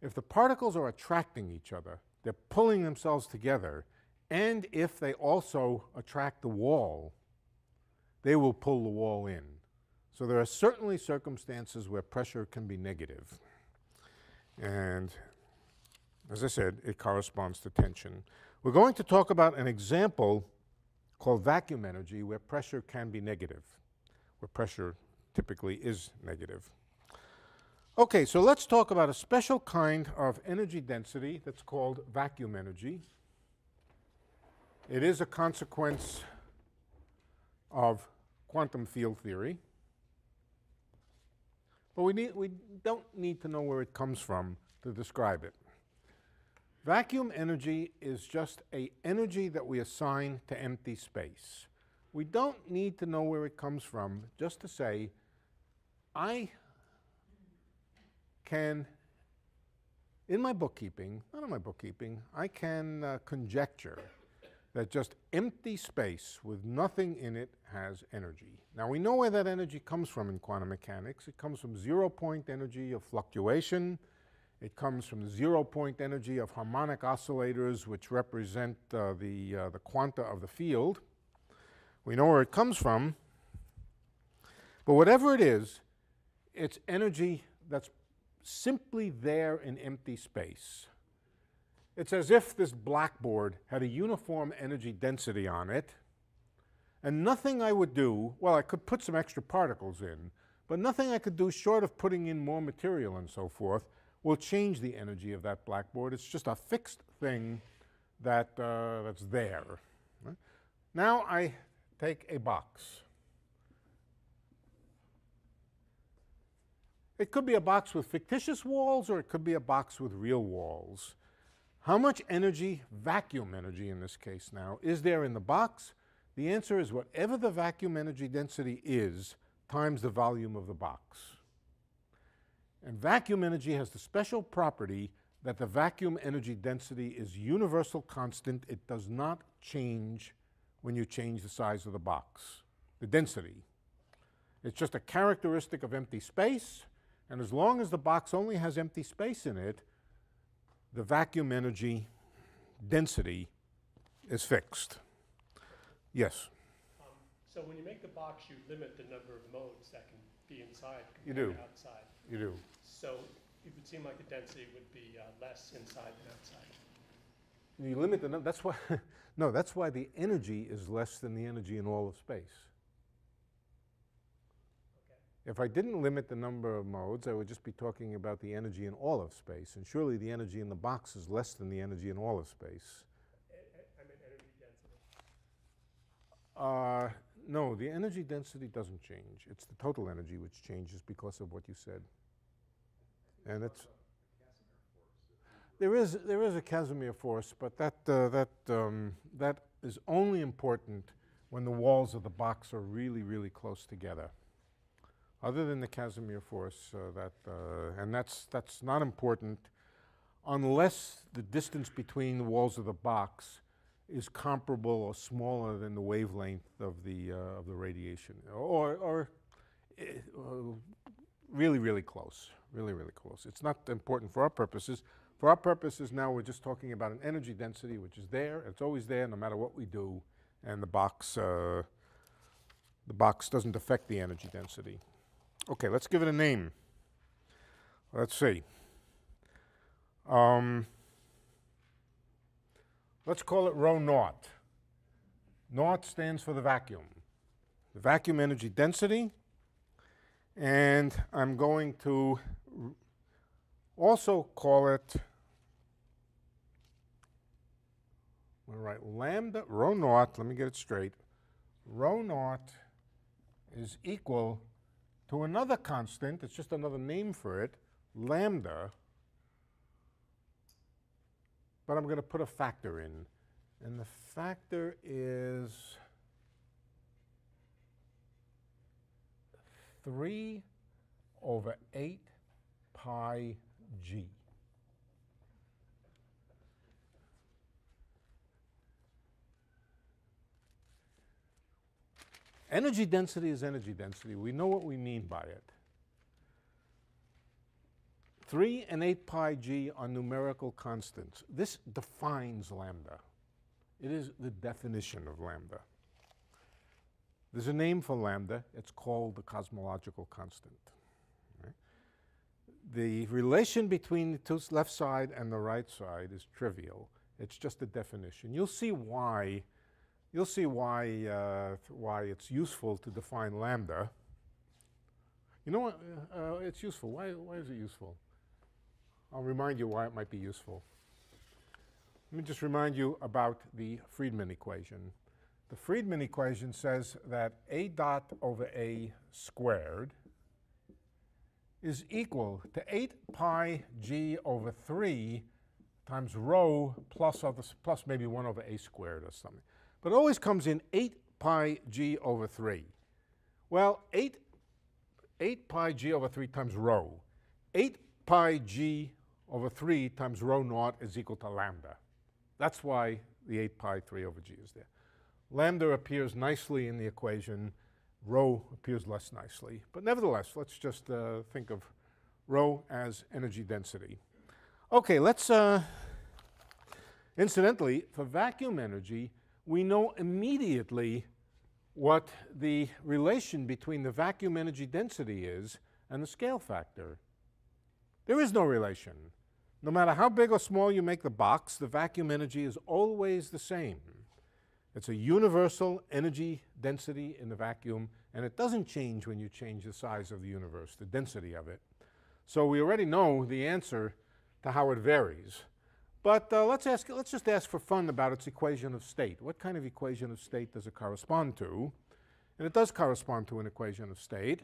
If the particles are attracting each other, they're pulling themselves together, and if they also attract the wall, they will pull the wall in. So there are certainly circumstances where pressure can be negative. And as I said, it corresponds to tension. We're going to talk about an example called vacuum energy where pressure can be negative, where pressure typically is negative. Okay, so let's talk about a special kind of energy density that's called vacuum energy. It is a consequence of quantum field theory. But we, need, we don't need to know where it comes from to describe it. Vacuum energy is just a energy that we assign to empty space. We don't need to know where it comes from just to say, I can, in my bookkeeping, not in my bookkeeping, I can uh, conjecture that just empty space with nothing in it has energy. Now we know where that energy comes from in quantum mechanics. It comes from zero point energy of fluctuation. It comes from the zero point energy of harmonic oscillators which represent uh, the, uh, the quanta of the field. We know where it comes from. But whatever it is, it's energy that's simply there in empty space. It's as if this blackboard had a uniform energy density on it, and nothing I would do, well, I could put some extra particles in, but nothing I could do short of putting in more material and so forth will change the energy of that blackboard. It's just a fixed thing that, uh, that's there. Right? Now I take a box. It could be a box with fictitious walls or it could be a box with real walls. How much energy, vacuum energy in this case now, is there in the box? The answer is whatever the vacuum energy density is times the volume of the box. And vacuum energy has the special property that the vacuum energy density is universal constant. It does not change when you change the size of the box, the density. It's just a characteristic of empty space, and as long as the box only has empty space in it, the vacuum energy density is fixed. Yes, Um, So when you make the box, you limit the number of modes that can be inside You do. to outside. You do. So it would seem like the density would be uh, less inside than outside. You limit the, number, that's why, no, that's why the energy is less than the energy in all of space. If I didn't limit the number of modes, I would just be talking about the energy in all of space, and surely the energy in the box is less than the energy in all of space. I mean, energy density. Uh, no, the energy density doesn't change. It's the total energy which changes because of what you said. And it's there is there is a Casimir force, but that uh, that um, that is only important when the walls of the box are really really close together. Other than the Casimir force, uh, that uh, and that's that's not important unless the distance between the walls of the box is comparable or smaller than the wavelength of the uh, of the radiation, or or eh, uh, really really close, really really close. It's not important for our purposes. For our purposes now, we're just talking about an energy density which is there. It's always there, no matter what we do, and the box uh, the box doesn't affect the energy density. Okay, let's give it a name. Let's see. Um, Let's call it rho naught. Naught stands for the vacuum, the vacuum energy density. And I'm going to also call it, all right, lambda, rho naught, let me get it straight. Rho naught is equal to another constant, it's just another name for it, lambda, but I'm going to put a factor in. And the factor is 3 over 8 pi g. Energy density is energy density. We know what we mean by it. 3 and 8 pi g are numerical constants. This defines lambda. It is the definition of lambda. There's a name for lambda. It's called the cosmological constant. The relation between the two left side and the right side is trivial. It's just a definition. You'll see why. You'll see why uh, why it's useful to define lambda. You know what? Uh, uh, it's useful. Why, why is it useful? I'll remind you why it might be useful. Let me just remind you about the Friedmann equation. The Friedmann equation says that a dot over a squared is equal to 8 pi g over 3 times rho plus, other, plus maybe 1 over a squared or something. But it always comes in 8 pi g over 3. Well, 8, 8 pi g over 3 times rho. 8 pi g over 3 times rho naught is equal to lambda. That's why the 8 pi 3 over g is there. Lambda appears nicely in the equation. Rho appears less nicely. But nevertheless, let's just uh, think of rho as energy density. Okay, let's, uh, incidentally, for vacuum energy, we know immediately what the relation between the vacuum energy density is and the scale factor. There is no relation. No matter how big or small you make the box, the vacuum energy is always the same. It's a universal energy density in the vacuum, and it doesn't change when you change the size of the universe, the density of it. So we already know the answer to how it varies. But uh, let's, ask, let's just ask for fun about its equation of state. What kind of equation of state does it correspond to? And it does correspond to an equation of state.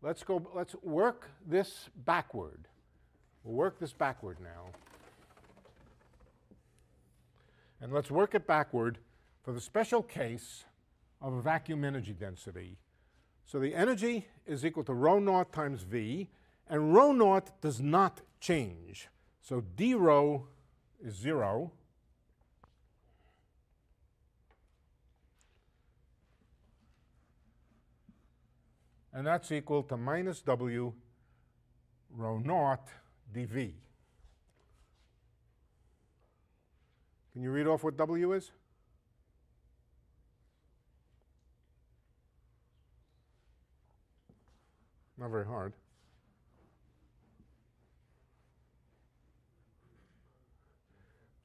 Let's, go, let's work this backward. We'll work this backward now. And let's work it backward for the special case of a vacuum energy density. So the energy is equal to rho naught times V, and rho naught does not change. So d rho is zero. And that's equal to minus W rho naught dV. Can you read off what W is? Not very hard.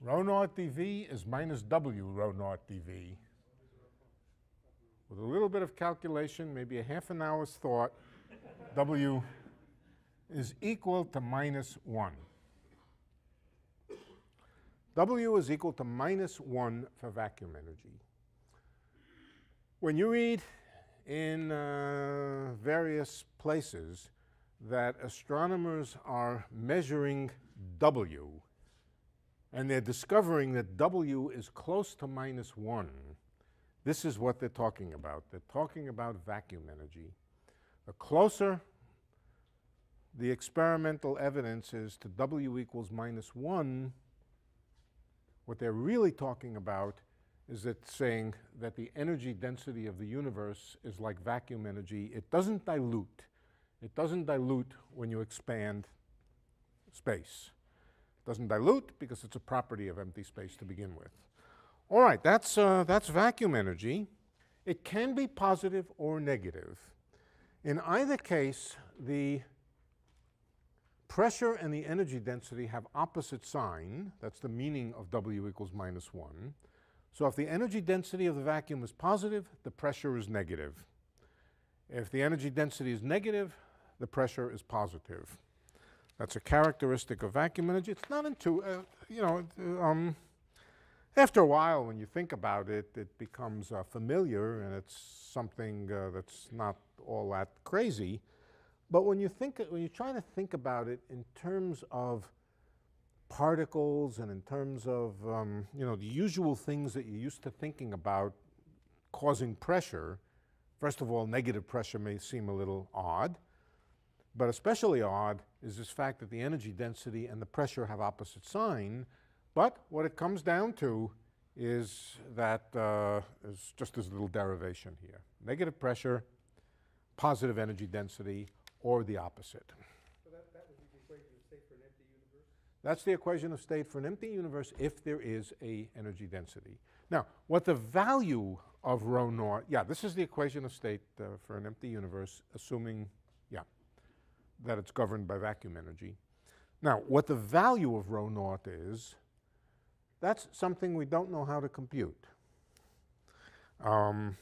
Rho naught dV is minus W rho naught dV. With a little bit of calculation, maybe a half an hour's thought, W is equal to minus 1. W is equal to minus 1 for vacuum energy. When you read in uh, various places that astronomers are measuring W, and they're discovering that W is close to minus 1, this is what they're talking about. They're talking about vacuum energy. The closer the experimental evidence is to W equals minus 1, what they're really talking about is it saying that the energy density of the universe is like vacuum energy. It doesn't dilute. It doesn't dilute when you expand space. It doesn't dilute because it's a property of empty space to begin with. All right, that's, uh, that's vacuum energy. It can be positive or negative. In either case, the pressure and the energy density have opposite sign. That's the meaning of W equals minus 1. So if the energy density of the vacuum is positive, the pressure is negative. If the energy density is negative, the pressure is positive. That's a characteristic of vacuum energy. It's not into, uh, you know, um, after a while when you think about it, it becomes uh, familiar and it's something uh, that's not all that crazy. But when you think, when you're trying to think about it in terms of particles and in terms of, um, you know, the usual things that you're used to thinking about causing pressure, first of all, negative pressure may seem a little odd, but especially odd is this fact that the energy density and the pressure have opposite sign. But what it comes down to is that uh, is just this little derivation here. Negative pressure, positive energy density, or the opposite. So that, that would be the equation of state for an empty universe? That's the equation of state for an empty universe if there is a energy density. Now, what the value of rho naught, yeah, this is the equation of state uh, for an empty universe, assuming, yeah, that it's governed by vacuum energy. Now, what the value of rho naught is, that's something we don't know how to compute. Um,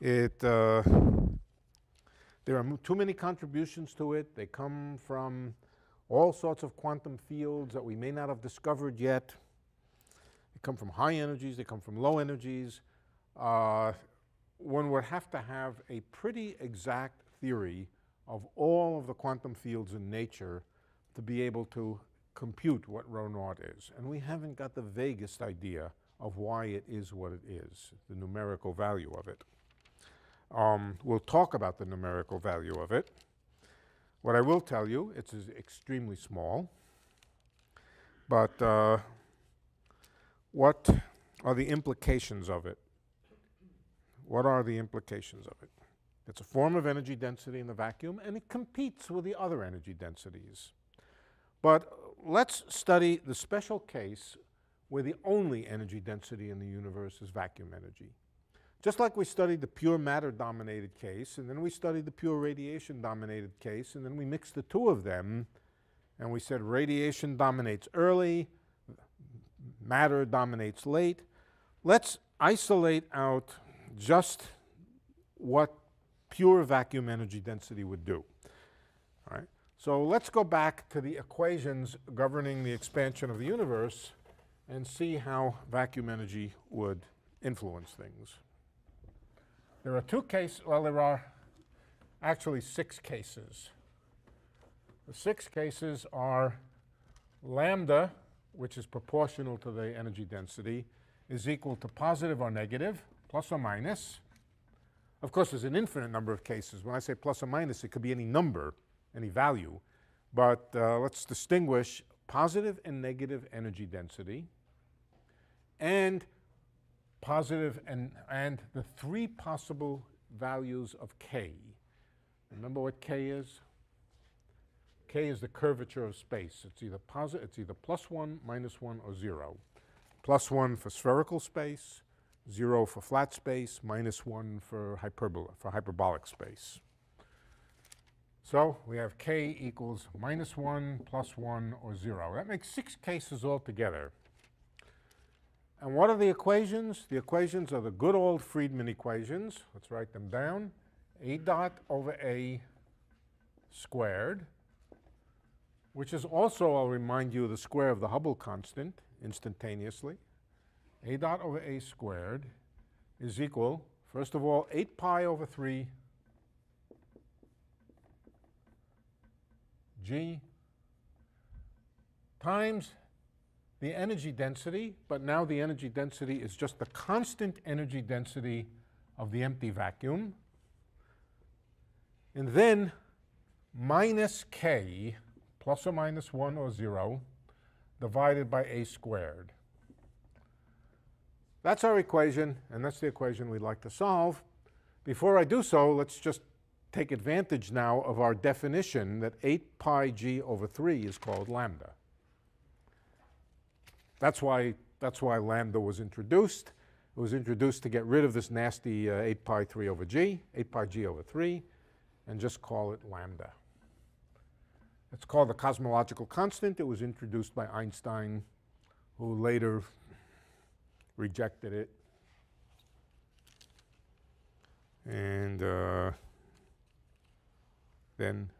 it, uh, there are too many contributions to it. They come from all sorts of quantum fields that we may not have discovered yet. They come from high energies, they come from low energies. Uh, one would have to have a pretty exact theory of all of the quantum fields in nature to be able to compute what rho naught is. And we haven't got the vaguest idea of why it is what it is, the numerical value of it. Um, we'll talk about the numerical value of it. What I will tell you, it's extremely small. But uh, what are the implications of it? What are the implications of it? It's a form of energy density in the vacuum, and it competes with the other energy densities. But let's study the special case where the only energy density in the universe is vacuum energy. Just like we studied the pure matter-dominated case, and then we studied the pure radiation-dominated case, and then we mixed the two of them, and we said radiation dominates early, matter dominates late. Let's isolate out just what pure vacuum energy density would do. All right. So let's go back to the equations governing the expansion of the universe and see how vacuum energy would influence things. There are two cases, well, there are actually six cases. The six cases are lambda, which is proportional to the energy density, is equal to positive or negative, plus or minus. Of course, there's an infinite number of cases. When I say plus or minus, it could be any number, any value. But uh, let's distinguish positive and negative energy density and positive and, and the three possible values of k. Remember what k is? k is the curvature of space. It's either positive, it's either plus one, minus one, or zero. Plus one for spherical space, 0 for flat space, minus 1 for hyperbola, for hyperbolic space. So we have k equals minus 1, plus 1, or 0. That makes six cases altogether. And what are the equations? The equations are the good old Friedmann equations. Let's write them down. A dot over A squared, which is also, I'll remind you, the square of the Hubble constant instantaneously. A dot over A squared is equal, first of all, 8 pi over 3 G times the energy density, but now the energy density is just the constant energy density of the empty vacuum. And then minus k, plus or minus 1 or 0, divided by a squared. That's our equation, and that's the equation we'd like to solve. Before I do so, let's just take advantage now of our definition that 8 pi g over 3 is called lambda. That's why, that's why lambda was introduced. It was introduced to get rid of this nasty uh, 8 pi 3 over g, 8 pi g over 3, and just call it lambda. It's called the cosmological constant. It was introduced by Einstein, who later rejected it. And uh, then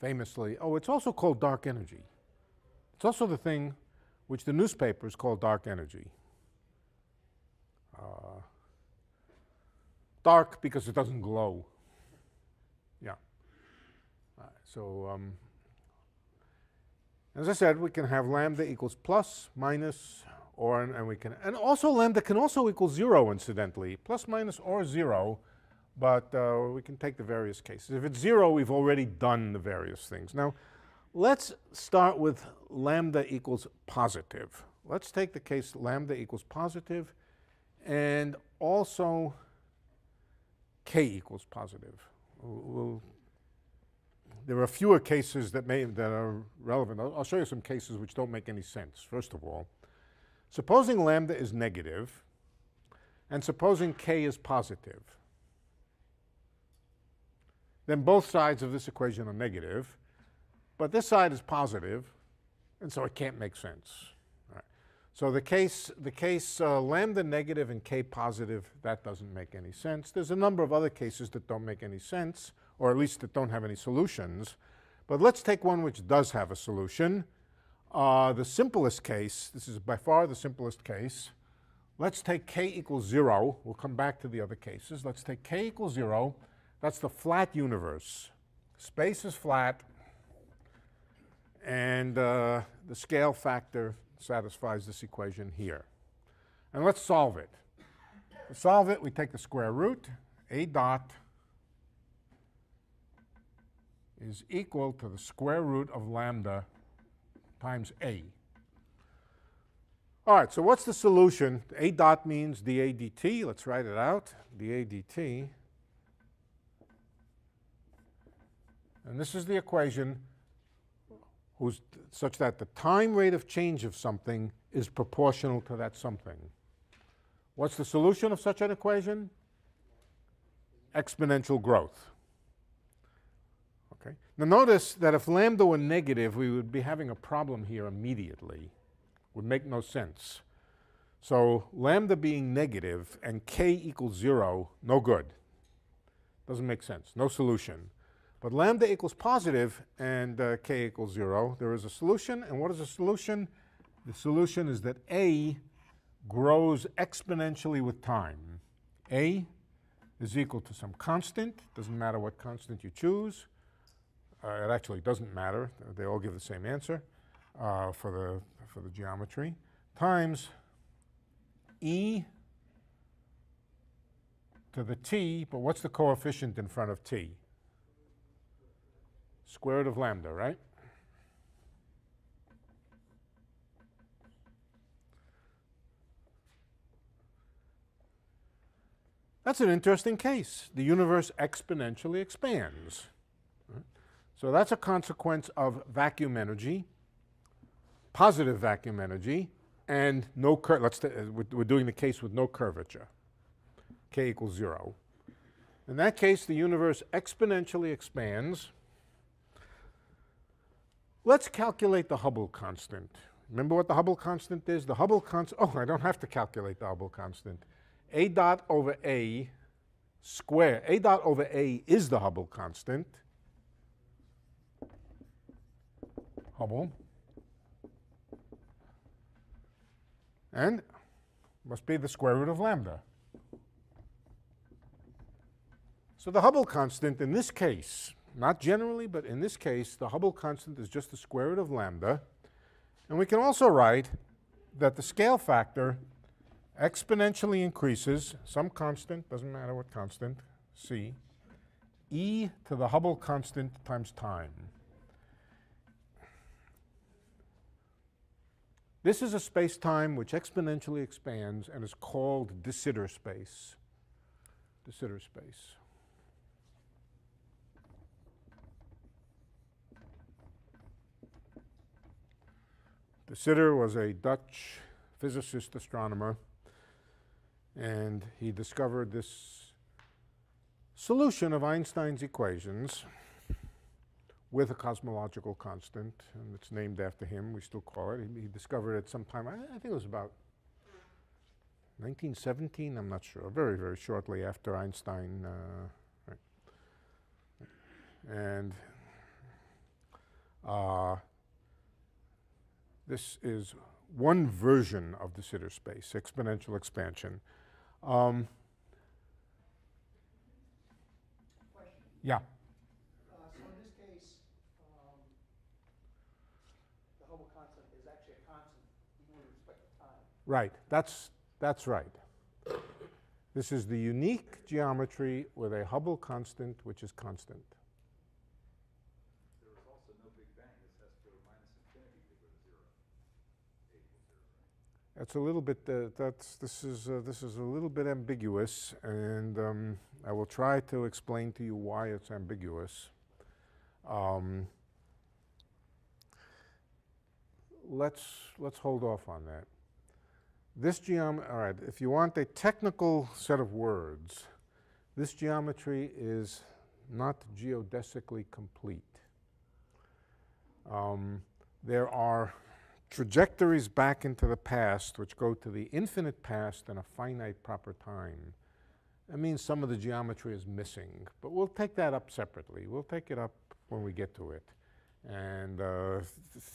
famously, oh, it's also called dark energy. It's also the thing which the newspapers call dark energy. Uh, dark because it doesn't glow. Yeah. Uh, so, um, as I said, we can have lambda equals plus, minus, or, and we can, and also lambda can also equal zero, incidentally, plus, minus, or zero but uh, we can take the various cases. If it's zero, we've already done the various things. Now, let's start with lambda equals positive. Let's take the case lambda equals positive and also k equals positive. We'll, there are fewer cases that, may, that are relevant. I'll, I'll show you some cases which don't make any sense. First of all, supposing lambda is negative and supposing k is positive then both sides of this equation are negative, but this side is positive, and so it can't make sense. So the case, the case uh, lambda negative and k positive, that doesn't make any sense. There's a number of other cases that don't make any sense, or at least that don't have any solutions. But let's take one which does have a solution. Uh, the simplest case, this is by far the simplest case. Let's take k equals 0. We'll come back to the other cases. Let's take k equals 0 that's the flat universe. Space is flat, and uh, the scale factor satisfies this equation here. And let's solve it. To solve it, we take the square root. A dot is equal to the square root of lambda times A. All right, so what's the solution? A dot means dA dt. Let's write it out. dA dt And this is the equation whose, such that the time rate of change of something is proportional to that something. What's the solution of such an equation? Exponential growth. Okay. Now notice that if lambda were negative, we would be having a problem here immediately. Would make no sense. So lambda being negative and k equals zero, no good. Doesn't make sense. No solution. But lambda equals positive and uh, k equals 0. There is a solution. And what is the solution? The solution is that a grows exponentially with time. a is equal to some constant. Doesn't matter what constant you choose. Uh, it actually doesn't matter. They all give the same answer uh, for, the, for the geometry. Times e to the t, but what's the coefficient in front of t? Square root of lambda, right? That's an interesting case. The universe exponentially expands. So that's a consequence of vacuum energy, positive vacuum energy, and no cur let's uh, we're doing the case with no curvature. k equals 0. In that case, the universe exponentially expands. Let's calculate the Hubble constant. Remember what the Hubble constant is? The Hubble constant, oh, I don't have to calculate the Hubble constant. A dot over A square, A dot over A is the Hubble constant. Hubble. And must be the square root of lambda. So the Hubble constant in this case, not generally, but in this case, the Hubble constant is just the square root of lambda. And we can also write that the scale factor exponentially increases, some constant, doesn't matter what constant, c, e to the Hubble constant times time. This is a space-time which exponentially expands and is called de Sitter space. De Sitter space. De Sitter was a Dutch physicist astronomer, and he discovered this solution of Einstein's equations with a cosmological constant, and it's named after him. We still call it. He, he discovered it sometime, I, I, think it was about 1917, I'm not sure, very, very shortly after Einstein. Uh, right. And uh, this is one version of de Sitter space, exponential expansion. Um, yeah. So in this case, the Hubble constant is actually a constant, even with respect to time. Right, that's, that's right. This is the unique geometry with a Hubble constant which is constant. There was also no Big Bang. This has to go to minus infinity to go to zero. A equals zero, right? That's a little bit, uh, that's, this is, uh, this is a little bit ambiguous, and um, I will try to explain to you why it's ambiguous. Um, let's, let's hold off on that. This geometry, all right, if you want a technical set of words, this geometry is not geodesically complete. Um, there are trajectories back into the past which go to the infinite past in a finite proper time. That means some of the geometry is missing, but we'll take that up separately. We'll take it up when we get to it. And uh,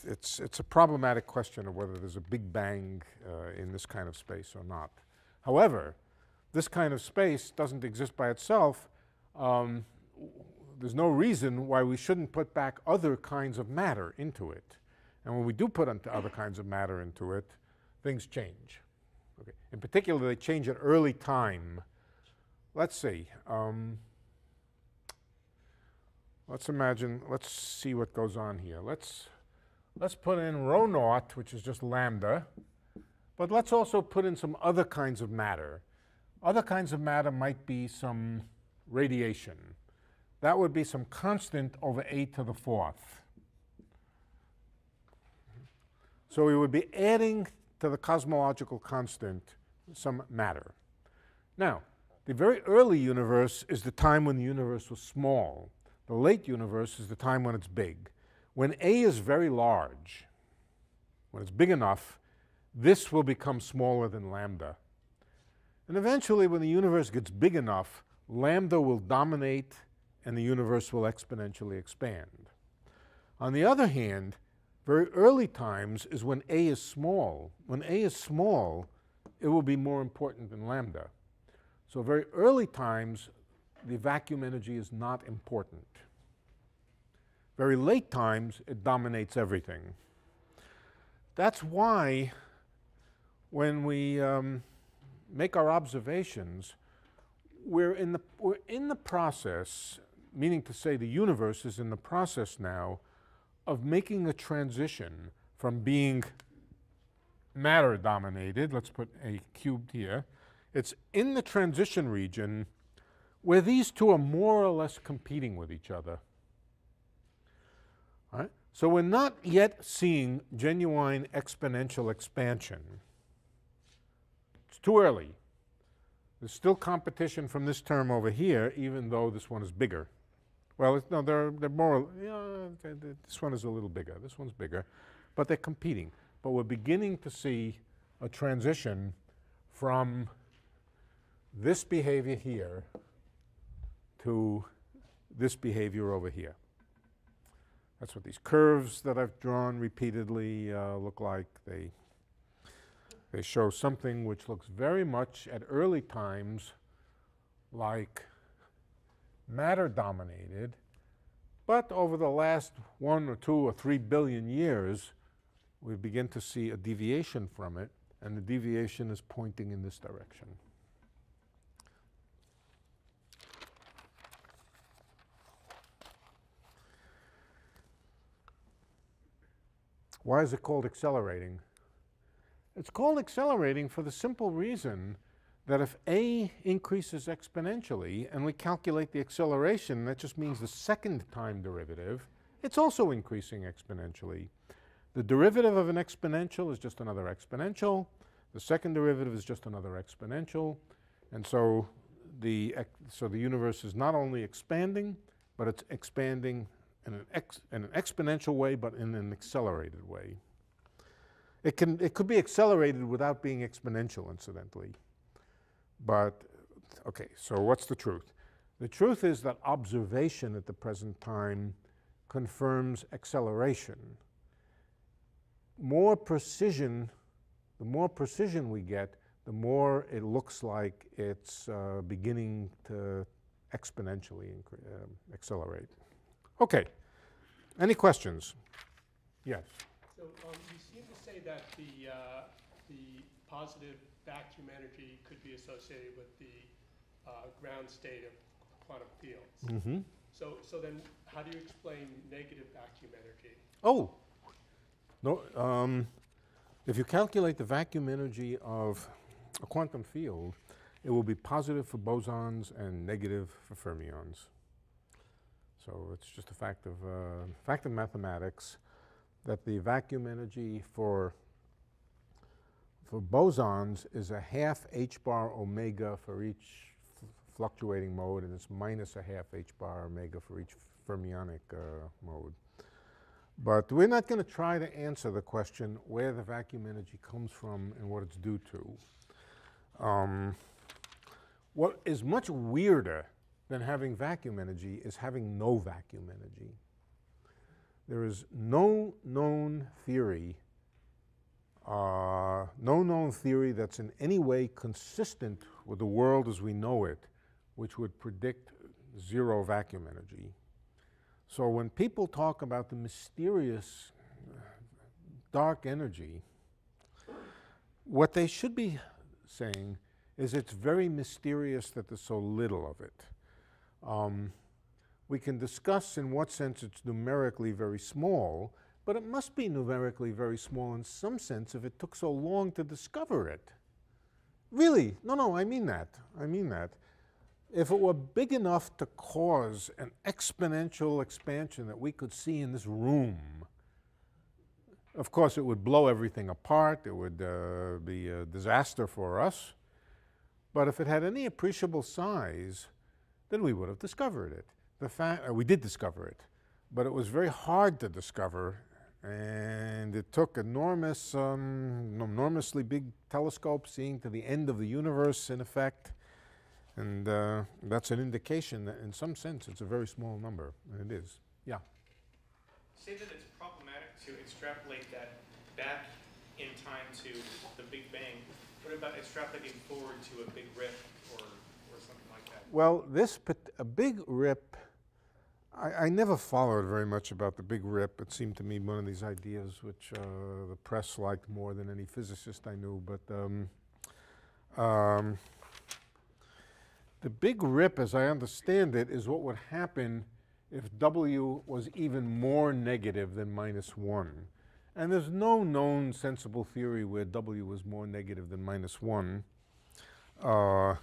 it's, it's a problematic question of whether there's a big bang uh, in this kind of space or not. However, this kind of space doesn't exist by itself. Um, there's no reason why we shouldn't put back other kinds of matter into it. And when we do put other kinds of matter into it, things change. Okay. In particular, they change at early time. Let's see. Um, let's imagine, let's see what goes on here. Let's, let's put in rho naught, which is just lambda, but let's also put in some other kinds of matter. Other kinds of matter might be some radiation. That would be some constant over a to the fourth. So we would be adding to the cosmological constant some matter. Now, the very early universe is the time when the universe was small. The late universe is the time when it's big. When A is very large, when it's big enough, this will become smaller than lambda. And eventually, when the universe gets big enough, lambda will dominate and the universe will exponentially expand. On the other hand, very early times is when A is small. When A is small, it will be more important than lambda. So very early times, the vacuum energy is not important. Very late times, it dominates everything. That's why when we um, make our observations, we're in, the, we're in the process, meaning to say the universe is in the process now of making a transition from being matter dominated, let's put a cubed here, it's in the transition region where these two are more or less competing with each other. So we're not yet seeing genuine exponential expansion. It's too early. There's still competition from this term over here, even though this one is bigger. Well, it's, no, they're, they're more, this one is a little bigger, this one's bigger, but they're competing. But we're beginning to see a transition from this behavior here to this behavior over here. That's what these curves that I've drawn repeatedly uh, look like. They, they show something which looks very much at early times like matter dominated, but over the last one or two or three billion years, we begin to see a deviation from it, and the deviation is pointing in this direction. Why is it called accelerating? It's called accelerating for the simple reason that if a increases exponentially and we calculate the acceleration, that just means the second time derivative, it's also increasing exponentially. The derivative of an exponential is just another exponential. The second derivative is just another exponential. And so the, so the universe is not only expanding, but it's expanding in an, ex, in an exponential way, but in an accelerated way. It, can, it could be accelerated without being exponential, incidentally. But, okay, so what's the truth? The truth is that observation at the present time confirms acceleration. More precision, the more precision we get, the more it looks like it's uh, beginning to exponentially um accelerate. Okay, any questions? Yes. So um, you seem to say that the, uh, the positive vacuum energy could be associated with the uh, ground state of quantum fields. Mm-hmm. So, so then how do you explain negative vacuum energy? Oh, no. Um, if you calculate the vacuum energy of a quantum field, it will be positive for bosons and negative for fermions. So it's just a fact of uh, fact of mathematics that the vacuum energy for for bosons is a half h bar omega for each fluctuating mode, and it's minus a half h bar omega for each fermionic uh, mode. But we're not going to try to answer the question where the vacuum energy comes from and what it's due to. Um, what is much weirder than having vacuum energy is having no vacuum energy. There is no known theory, uh, no known theory that's in any way consistent with the world as we know it, which would predict zero vacuum energy. So when people talk about the mysterious uh, dark energy, what they should be saying is it's very mysterious that there's so little of it. Um, we can discuss in what sense it's numerically very small, but it must be numerically very small in some sense if it took so long to discover it. Really, no, no, I mean that. I mean that. If it were big enough to cause an exponential expansion that we could see in this room, of course, it would blow everything apart. It would uh, be a disaster for us. But if it had any appreciable size, then we would have discovered it. The fact uh, we did discover it, but it was very hard to discover, and it took enormous, um, enormously big telescopes seeing to the end of the universe, in effect, and uh, that's an indication that, in some sense, it's a very small number, and it is. Yeah. Say that it's problematic to extrapolate that back in time to the Big Bang. What about extrapolating forward to a big rip or, or something like that? Well, this a big rip. I, I never followed very much about the big rip. It seemed to me one of these ideas which uh, the press liked more than any physicist I knew. But um, um, the big rip, as I understand it, is what would happen if W was even more negative than minus one. And there's no known sensible theory where W was more negative than minus one. Uh,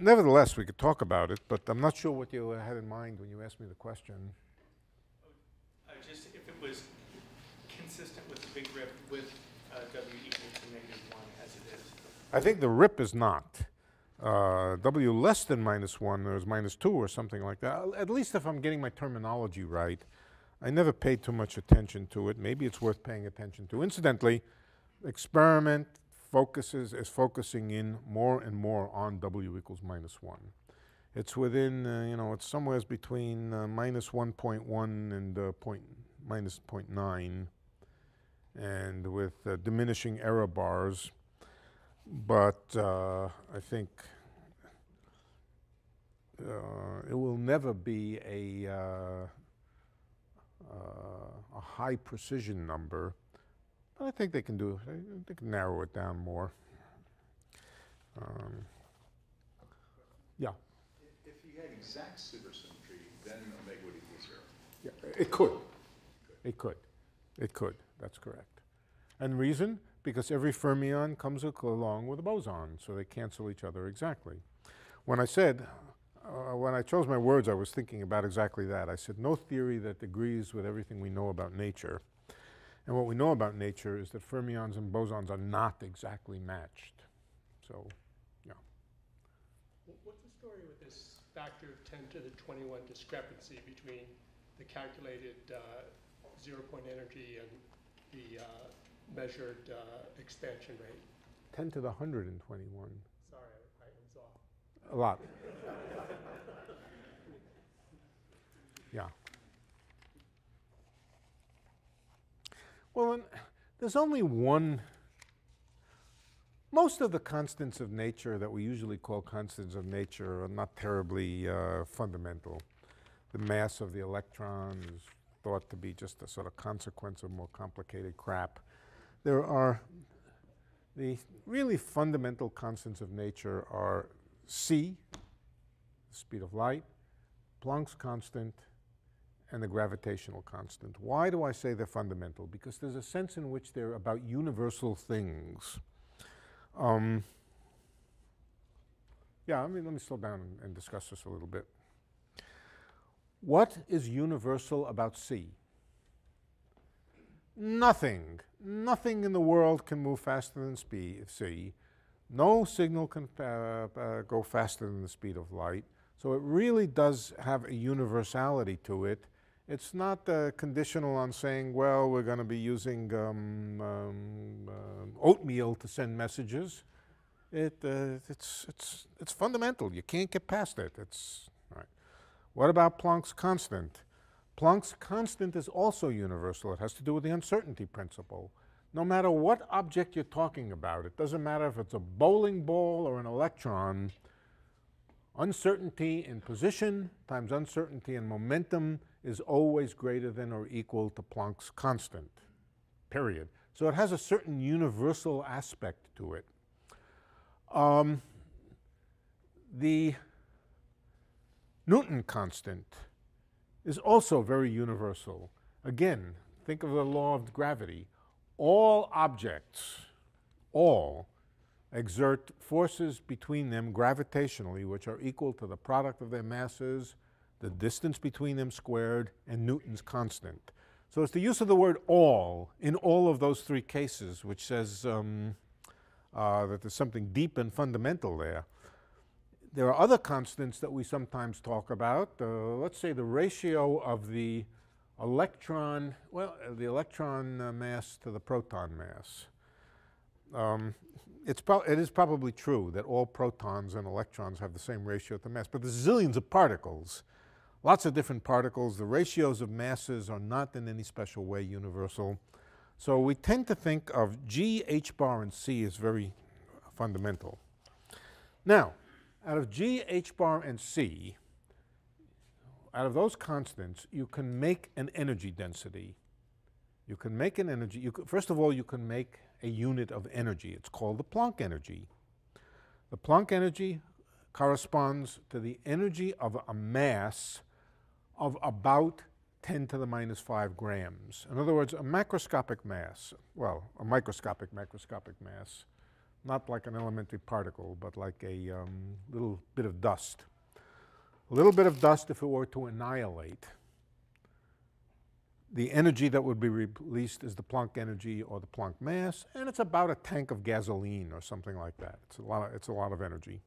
nevertheless, we could talk about it, but I'm not sure what you had in mind when you asked me the question. Uh, just if it was consistent with the big rip with uh, W equal to negative one as it is. I think the rip is not. uh, W less than minus 1, there's minus 2 or something like that. At least if I'm getting my terminology right. I never paid too much attention to it. Maybe it's worth paying attention to. Incidentally, experiment focuses is focusing in more and more on W equals minus 1. It's within, uh, you know, it's somewhere between uh, minus 1.1 and uh, point, minus 0.9 and with uh, diminishing error bars. But uh, I think uh, it will never be a, a high precision number. But I think they can do, they, they can narrow it down more. Um, yeah. If you had exact supersymmetry, then omega would equal zero. Yeah, it could. It could. It could. That's correct. And reason? Because every fermion comes along with a boson, so they cancel each other exactly. When I said, uh, when I chose my words, I was thinking about exactly that. I said, no theory that agrees with everything we know about nature. And what we know about nature is that fermions and bosons are not exactly matched. So, Wh- What's the story with this factor of 10 to the 21 discrepancy between the calculated uh, zero-point energy and the uh, measured uh, expansion rate? 10 to the 121, Sorry, I I was off. a lot. Yeah. Well, there's only one. Most of the constants of nature that we usually call constants of nature are not terribly uh, fundamental. The mass of the electron is thought to be just a sort of consequence of more complicated crap. There are the really fundamental constants of nature are c, the speed of light, Planck's constant, and the gravitational constant. Why do I say they're fundamental? Because there's a sense in which they're about universal things. Um, yeah, I mean, let me slow down and, and discuss this a little bit. What is universal about C? Nothing. Nothing in the world can move faster than speed, C. No signal can uh, uh, go faster than the speed of light. So it really does have a universality to it. It's not uh, conditional on saying, well, we're going to be using um, um, um, oatmeal to send messages. It, uh, it's, it's, it's fundamental. You can't get past it. It's. What about Planck's constant? Planck's constant is also universal. It has to do with the uncertainty principle. No matter what object you're talking about, it doesn't matter if it's a bowling ball or an electron, uncertainty in position times uncertainty in momentum is always greater than or equal to Planck's constant, period. So it has a certain universal aspect to it. Um, the Newton constant is also very universal. Again, think of the law of gravity. All objects, all, exert forces between them gravitationally, which are equal to the product of their masses, the distance between them squared, and Newton's constant. So it's the use of the word all in all of those three cases, which says um, uh, that there's something deep and fundamental there. There are other constants that we sometimes talk about. Uh, let's say the ratio of the electron, well, the electron uh, mass to the proton mass. Um, it's pro- it is probably true that all protons and electrons have the same ratio to mass, but there's zillions of particles, lots of different particles. The ratios of masses are not in any special way universal. So we tend to think of G, H bar, and C as very fundamental. Now, out of G, H bar, and C, out of those constants, you can make an energy density. You can make an energy, you could, first of all, you can make a unit of energy. It's called the Planck energy. The Planck energy corresponds to the energy of a mass of about 10 to the minus 5 grams. In other words, a macroscopic mass, well, a microscopic macroscopic mass, not like an elementary particle, but like a um, little bit of dust. A little bit of dust, if it were to annihilate, the energy that would be released is the Planck energy or the Planck mass, and it's about a tank of gasoline or something like that. It's a lot of, it's a lot of energy.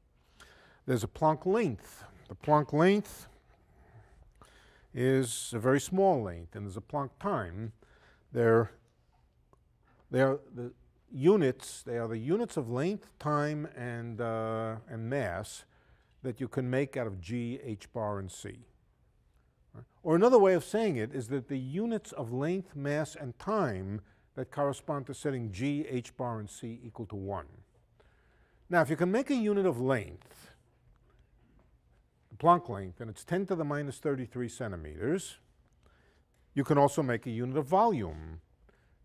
there's a Planck length. The Planck length is a very small length, and there's a Planck time. They're, they are the units, they are the units of length, time, and, uh, and mass that you can make out of g, h bar, and c. Or another way of saying it is that the units of length, mass, and time that correspond to setting g, h bar, and c equal to 1. Now, if you can make a unit of length, the Planck length, and it's 10 to the minus 33 centimeters, you can also make a unit of volume.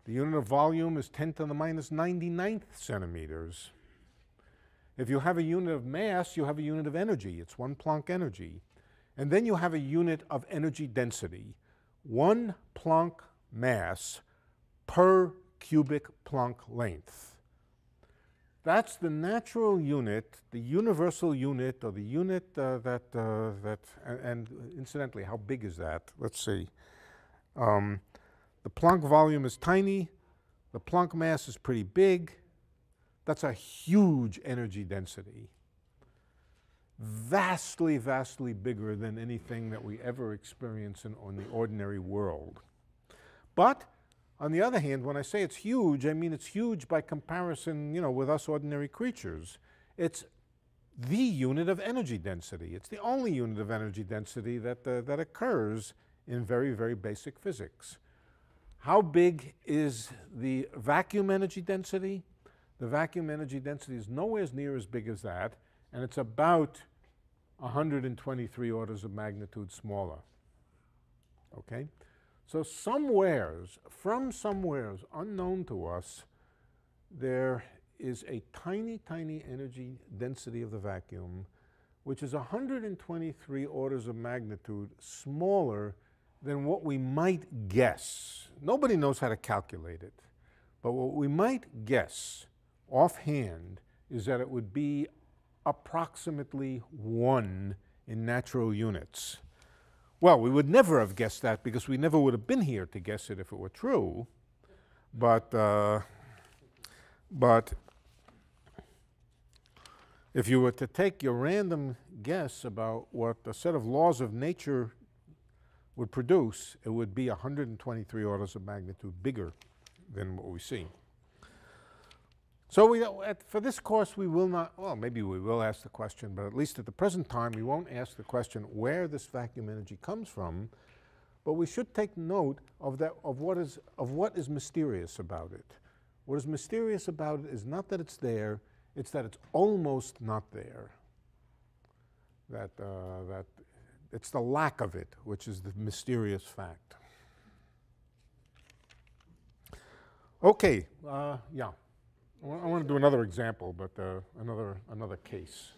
The unit of volume is 10 to the minus 99th centimeters. If you have a unit of mass, you have a unit of energy. It's one Planck energy. And then you have a unit of energy density, one Planck mass per cubic Planck length. That's the natural unit, the universal unit, or the unit uh, that, uh, that and, and, incidentally, how big is that? Let's see. Um, the Planck volume is tiny, the Planck mass is pretty big. That's a huge energy density vastly, vastly bigger than anything that we ever experience in, in the ordinary world. But on the other hand, when I say it's huge, I mean it's huge by comparison, you know, with us ordinary creatures. It's the unit of energy density. It's the only unit of energy density that, uh, that occurs in very, very basic physics. How big is the vacuum energy density? The vacuum energy density is nowhere as near as big as that and it's about 123 orders of magnitude smaller. Okay? So somewheres, from somewheres unknown to us, there is a tiny, tiny energy density of the vacuum, which is 123 orders of magnitude smaller than what we might guess. Nobody knows how to calculate it, but what we might guess offhand is that it would be approximately one in natural units. Well, we would never have guessed that because we never would have been here to guess it if it were true. But, uh, but if you were to take your random guess about what a set of laws of nature would produce, it would be 123 orders of magnitude bigger than what we see. So we, at, for this course, we will not, well, maybe we will ask the question, but at least at the present time, we won't ask the question where this vacuum energy comes from, but we should take note of, that, of, what is, of what is mysterious about it. What is mysterious about it is not that it's there, it's that it's almost not there. That, uh, that it's the lack of it, which is the mysterious fact. Okay, uh, yeah. I want to do another example, but uh, another, another case.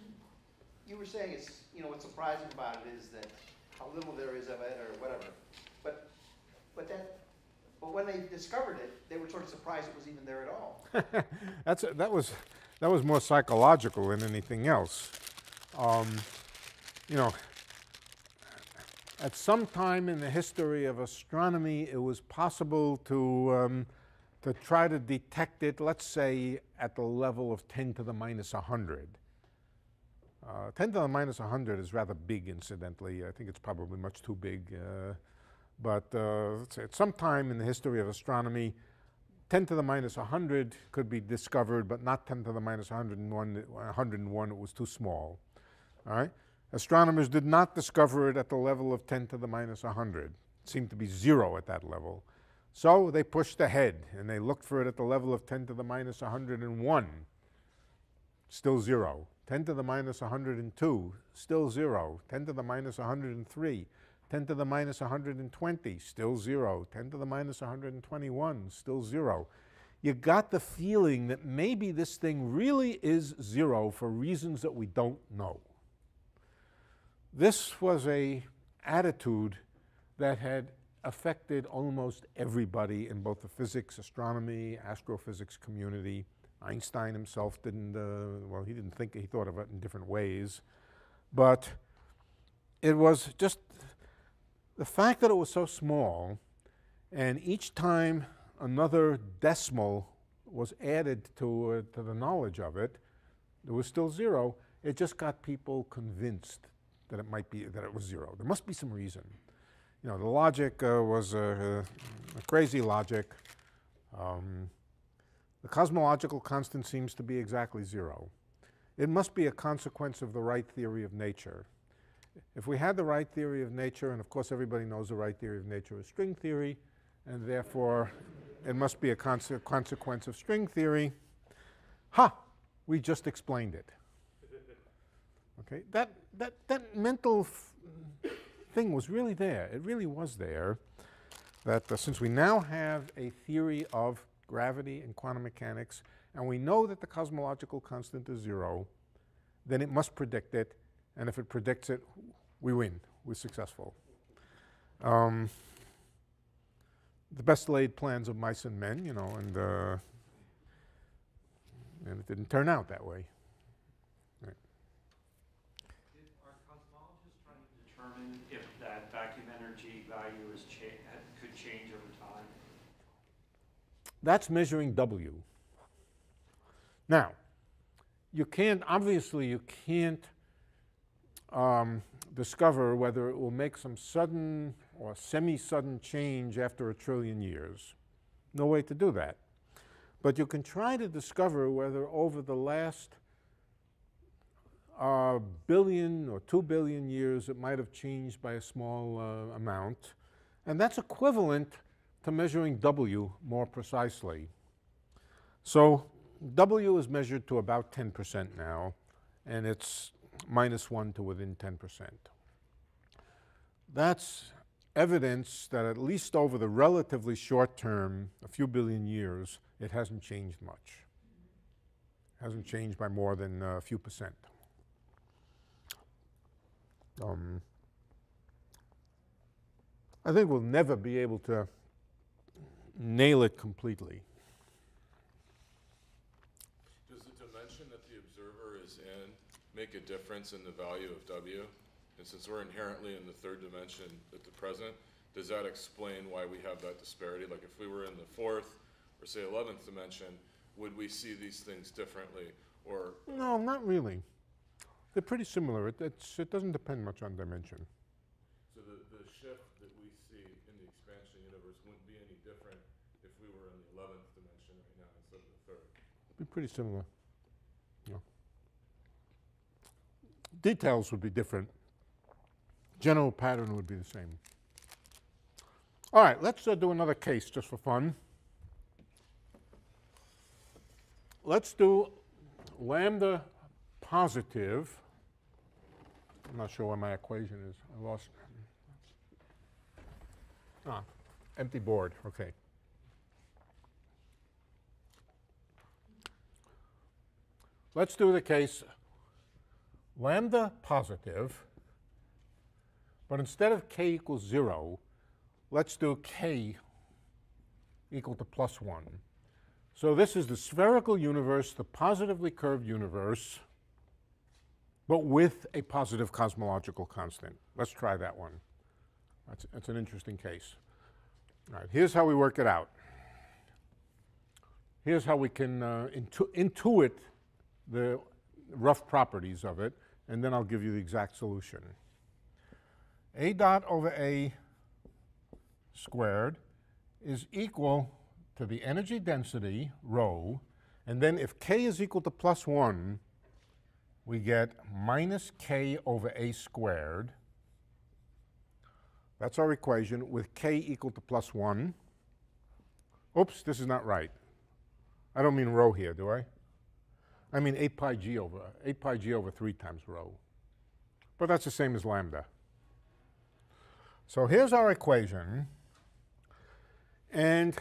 You were saying it's, you know, what's surprising about it is that how little there is of it or whatever. But, but that, but when they discovered it, they were sort of surprised it was even there at all. That's a, that was that was more psychological than anything else. Um, you know, at some time in the history of astronomy, it was possible to um, to try to detect it, let's say, at the level of 10 to the minus 100. Uh, 10 to the minus 100 is rather big, incidentally. I think it's probably much too big. Uh, but uh, at some time in the history of astronomy, 10 to the minus 100 could be discovered, but not 10 to the minus 101, 101. It was too small. All right? Astronomers did not discover it at the level of 10 to the minus 100. It seemed to be zero at that level. So they pushed ahead and they looked for it at the level of 10 to the minus 101, still zero. 10 to the minus 102, still zero. 10 to the minus 103, 10 to the minus 120, still zero. 10 to the minus 121, still zero. You got the feeling that maybe this thing really is zero for reasons that we don't know. This was a attitude that had affected almost everybody in both the physics, astronomy, astrophysics community. Einstein himself didn't, uh, well, he didn't think, he thought of it in different ways. But it was just the fact that it was so small, and each time another decimal was added to, uh, to the knowledge of it, there was still zero. It just got people convinced that it might be, that it was zero. There must be some reason. You know, the logic uh, was a, a crazy logic. Um, the cosmological constant seems to be exactly zero. It must be a consequence of the right theory of nature. If we had the right theory of nature, and of course everybody knows the right theory of nature is string theory, and therefore it must be a conse- consequence of string theory. Ha! We just explained it. Okay, that, that, that mental thing was really there. It really was there. That uh, since we now have a theory of gravity and quantum mechanics, and we know that the cosmological constant is zero, then it must predict it, and if it predicts it, we win. We're successful. Um, the best laid plans of mice and men, you know, and uh, and it didn't turn out that way. Did- Are cosmologists trying to determine if that vacuum energy value is cha, ha- could change over time? That's measuring W. Now, you can't, obviously, you can't um, discover whether it will make some sudden or semi sudden change after a trillion years. No way to do that. But you can try to discover whether over the last uh, billion or two billion years it might have changed by a small uh, amount. And that's equivalent to measuring W more precisely. So W is measured to about 10% now, and it's minus 1 to within 10%. That's evidence that at least over the relatively short term, a few billion years, it hasn't changed much. Hasn't changed by more than a few percent. Um, I think we'll never be able to nail it completely. Does the dimension that the observer is in make a difference in the value of W? And since we're inherently in the third dimension at the present, does that explain why we have that disparity? Like if we were in the fourth or say eleventh dimension, would we see these things differently? Or, No, not really. They're pretty similar. It, it's, it doesn't depend much on dimension. so the, the shift that we see in the expansion universe wouldn't be any different if we were in the eleventh dimension right now instead of the third? Be pretty similar. Yeah. Details would be different. General pattern would be the same. All right, let's uh, do another case just for fun. Let's do lambda positive. I'm not sure where my equation is. I lost. Ah, empty board. Okay. Let's do the case lambda positive, but instead of k equals 0, let's do k equal to plus 1. So this is the spherical universe, the positively curved universe, but with a positive cosmological constant. Let's try that one. That's, that's an interesting case. All right, here's how we work it out. Here's how we can uh, intu- intuit the rough properties of it, and then I'll give you the exact solution. A dot over A squared is equal to the energy density, rho, and then if k is equal to plus 1, we get minus k over A squared. That's our equation with k equal to plus 1. Oops, this is not right. I don't mean rho here, do I? I mean 8 pi g over 8 pi g over 3 times rho. But that's the same as lambda. So here's our equation. And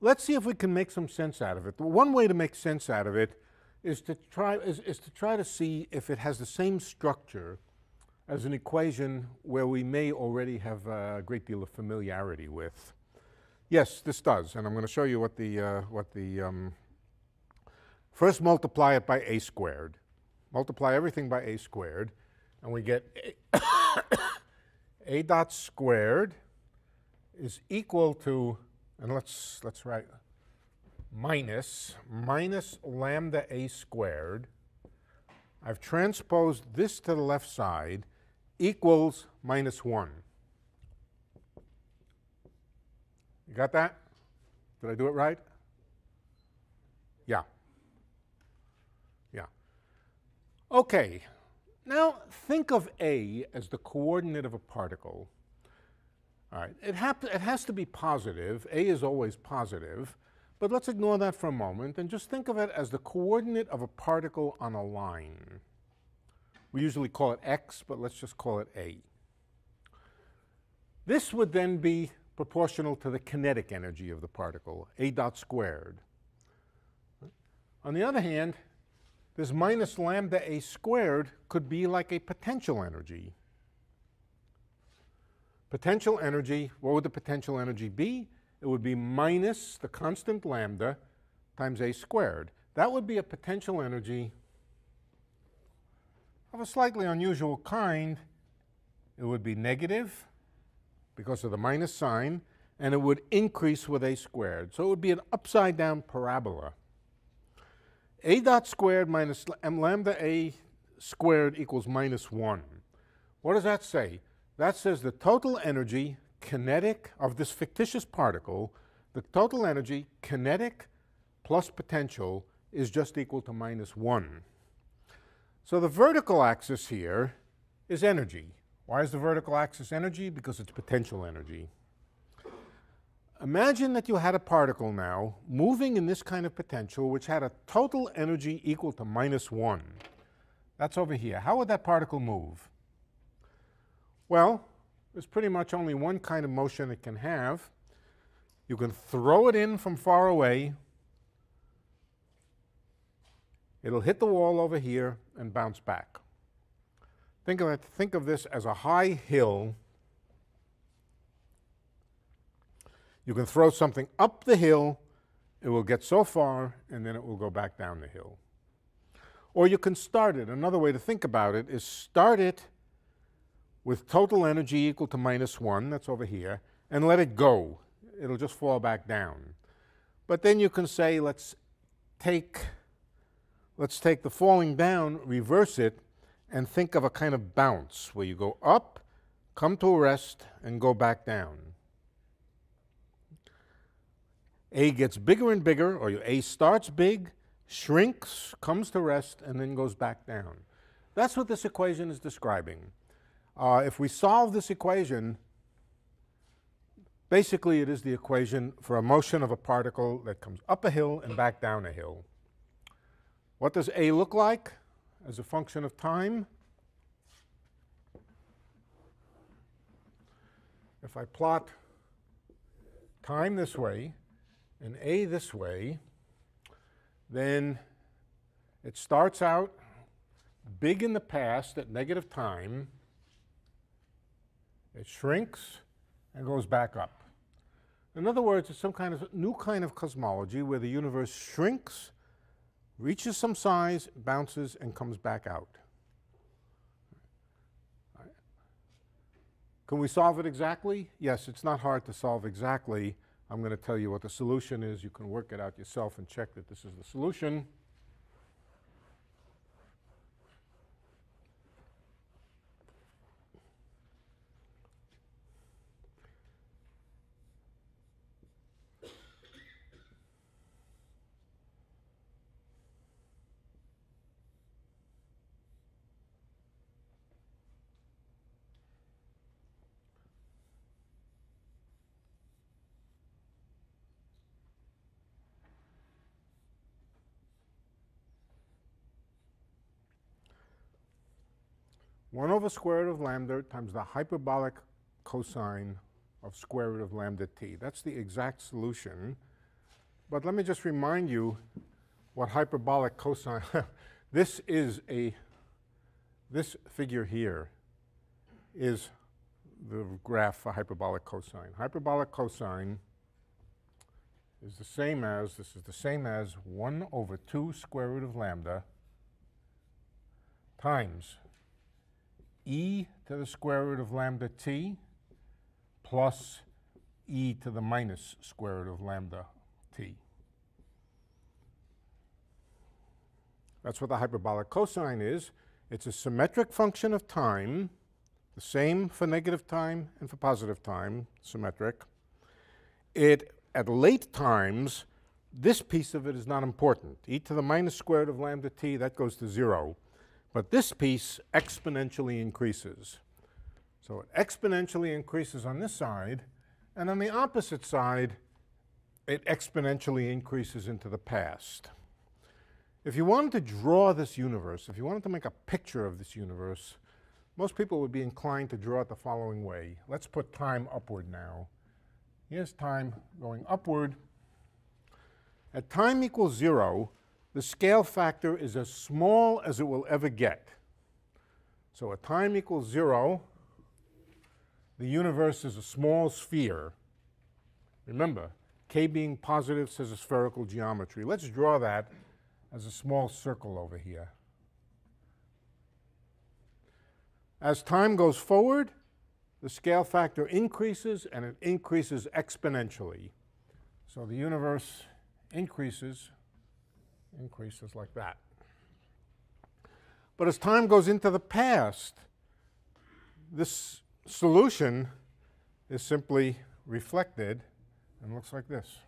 let's see if we can make some sense out of it. One way to make sense out of it is to try is, is to try to see if it has the same structure as an equation where we may already have a great deal of familiarity with. Yes, this does, and I'm going to show you what the uh, what the um, First multiply it by a squared. Multiply everything by a squared, and we get a, a dot squared is equal to, and let's, let's write minus, minus lambda a squared I've transposed this to the left side equals minus 1. You got that? Did I do it right? Yeah. Yeah. Okay. Now think of A as the coordinate of a particle. All right. It, it has to be positive. A is always positive. But let's ignore that for a moment and just think of it as the coordinate of a particle on a line. We usually call it x, but let's just call it a. This would then be proportional to the kinetic energy of the particle, a dot squared. On the other hand, this minus lambda a squared could be like a potential energy. Potential energy, what would the potential energy be? It would be minus the constant lambda times a squared. That would be a potential energy of a slightly unusual kind. It would be negative because of the minus sign, and it would increase with a squared. So it would be an upside down parabola. A dot squared minus m lambda a squared equals minus 1. What does that say? That says the total energy kinetic of this fictitious particle, the total energy kinetic plus potential is just equal to minus 1. So the vertical axis here is energy. Why is the vertical axis energy? Because it's potential energy. Imagine that you had a particle now moving in this kind of potential which had a total energy equal to minus 1. That's over here. How would that particle move? Well, there's pretty much only one kind of motion it can have. You can throw it in from far away. It'll hit the wall over here and bounce back. Think of, it, think of this as a high hill. You can throw something up the hill, it will get so far, and then it will go back down the hill. Or you can start it. Another way to think about it is start it with total energy equal to minus 1, that's over here, and let it go. It'll just fall back down. But then you can say, let's take, let's take the falling down, reverse it, and think of a kind of bounce where you go up, come to a rest, and go back down. A gets bigger and bigger, or A starts big, shrinks, comes to rest, and then goes back down. That's what this equation is describing. Uh, if we solve this equation, basically it is the equation for a motion of a particle that comes up a hill and back down a hill. What does A look like as a function of time? If I plot time this way and A this way, then it starts out big in the past at negative time, it shrinks and goes back up. In other words, it's some kind of new kind of cosmology where the universe shrinks, reaches some size, bounces, and comes back out. Can we solve it exactly? Yes, it's not hard to solve exactly. I'm going to tell you what the solution is. You can work it out yourself and check that this is the solution. One over square root of lambda times the hyperbolic cosine of square root of lambda t. That's the exact solution. But let me just remind you what hyperbolic cosine, this is a, this figure here is the graph for hyperbolic cosine. Hyperbolic cosine is the same as, this is the same as 1 over 2 square root of lambda times e to the square root of lambda t plus e to the minus square root of lambda t. That's what the hyperbolic cosine is. It's a symmetric function of time, the same for negative time and for positive time, symmetric. It, at late times, this piece of it is not important. e to the minus square root of lambda t, that goes to zero. But this piece exponentially increases. So it exponentially increases on this side, and on the opposite side, it exponentially increases into the past. If you wanted to draw this universe, if you wanted to make a picture of this universe, most people would be inclined to draw it the following way. Let's put time upward now. Here's time going upward. At time equals zero, the scale factor is as small as it will ever get. So at time equals zero, the universe is a small sphere. Remember, k being positive says a spherical geometry. Let's draw that as a small circle over here. As time goes forward, the scale factor increases and it increases exponentially. So the universe increases, increases like that. But as time goes into the past, this solution is simply reflected and looks like this.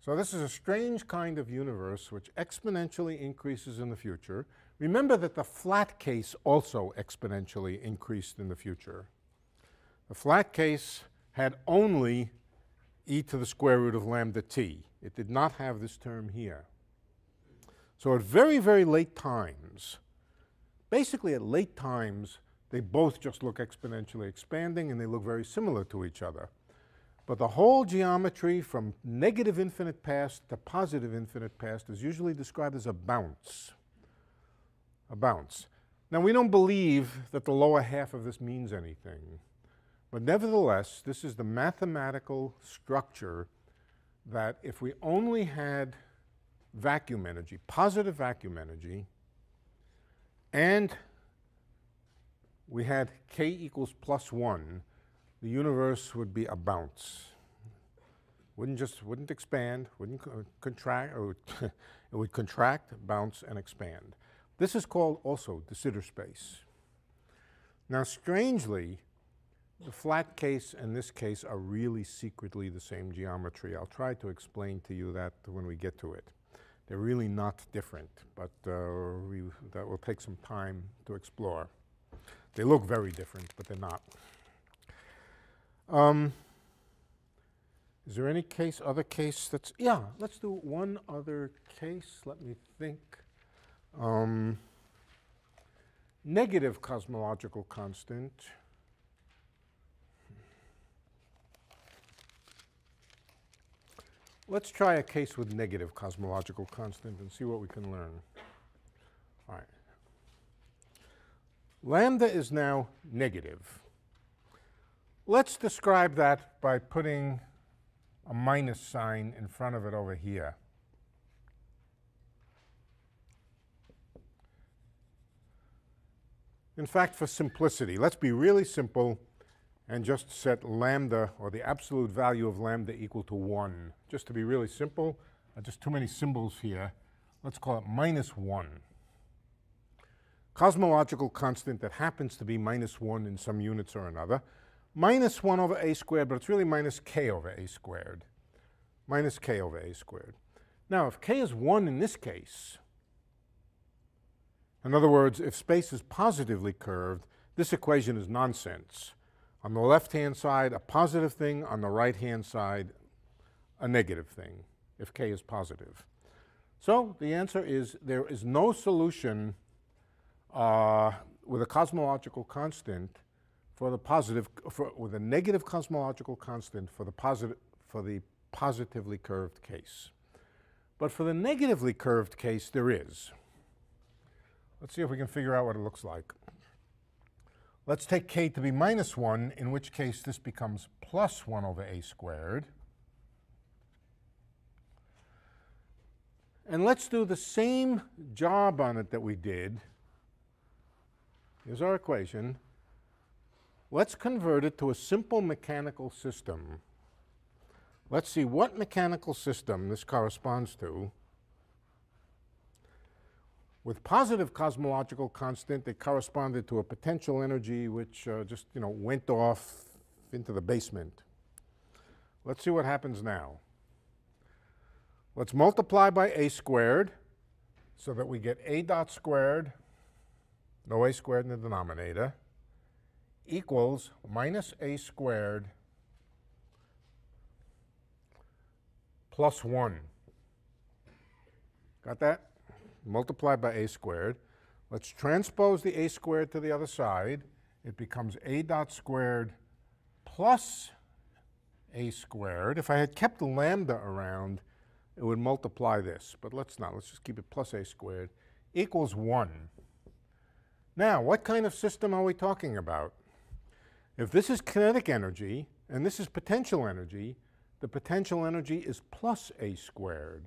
So this is a strange kind of universe which exponentially increases in the future. Remember that the flat case also exponentially increased in the future. The flat case had only e to the square root of lambda t. It did not have this term here. So at very, very late times, basically at late times, they both just look exponentially expanding and they look very similar to each other. But the whole geometry from negative infinite past to positive infinite past is usually described as a bounce. A bounce. Now, we don't believe that the lower half of this means anything. But nevertheless, this is the mathematical structure that if we only had vacuum energy, positive vacuum energy, and we had k equals plus 1, the universe would be a bounce. Wouldn't just wouldn't expand, wouldn't co contract, or it would contract, bounce, and expand. This is called also de Sitter space. Now, strangely, the flat case and this case are really secretly the same geometry. I'll try to explain to you that when we get to it. They're really not different, but uh, we, that will take some time to explore. They look very different, but they're not. Um, is there any case, other case that's, yeah, let's do one other case. Let me think. Um, negative cosmological constant. Let's try a case with negative cosmological constant and see what we can learn. All right. Lambda is now negative. Let's describe that by putting a minus sign in front of it over here. In fact, for simplicity, let's be really simple and just set lambda, or the absolute value of lambda, equal to 1. Just to be really simple, uh, just too many symbols here. Let's call it minus 1. Cosmological constant that happens to be minus 1 in some units or another. Minus 1 over a squared, but it's really minus k over a squared. Minus k over a squared. Now, if k is 1 in this case, in other words, if space is positively curved, this equation is nonsense. On the left-hand side, a positive thing. On the right-hand side, a negative thing, if k is positive. So the answer is there is no solution uh, with a cosmological constant for the positive, for, with a negative cosmological constant for the, positive, for the positively curved case. But for the negatively curved case, there is. Let's see if we can figure out what it looks like. Let's take k to be minus 1, in which case this becomes plus 1 over a squared. And let's do the same job on it that we did. Here's our equation. Let's convert it to a simple mechanical system. Let's see what mechanical system this corresponds to. With positive cosmological constant, it corresponded to a potential energy which uh, just, you know, went off into the basement. Let's see what happens now. Let's multiply by a squared so that we get a dot squared, no a squared in the denominator, equals minus a squared plus 1. Got that? Multiply by a squared. Let's transpose the a squared to the other side. It becomes a dot squared plus a squared. If I had kept the lambda around, it would multiply this, but let's not. Let's just keep it plus a squared equals 1. Now, what kind of system are we talking about? If this is kinetic energy and this is potential energy, the potential energy is plus a squared.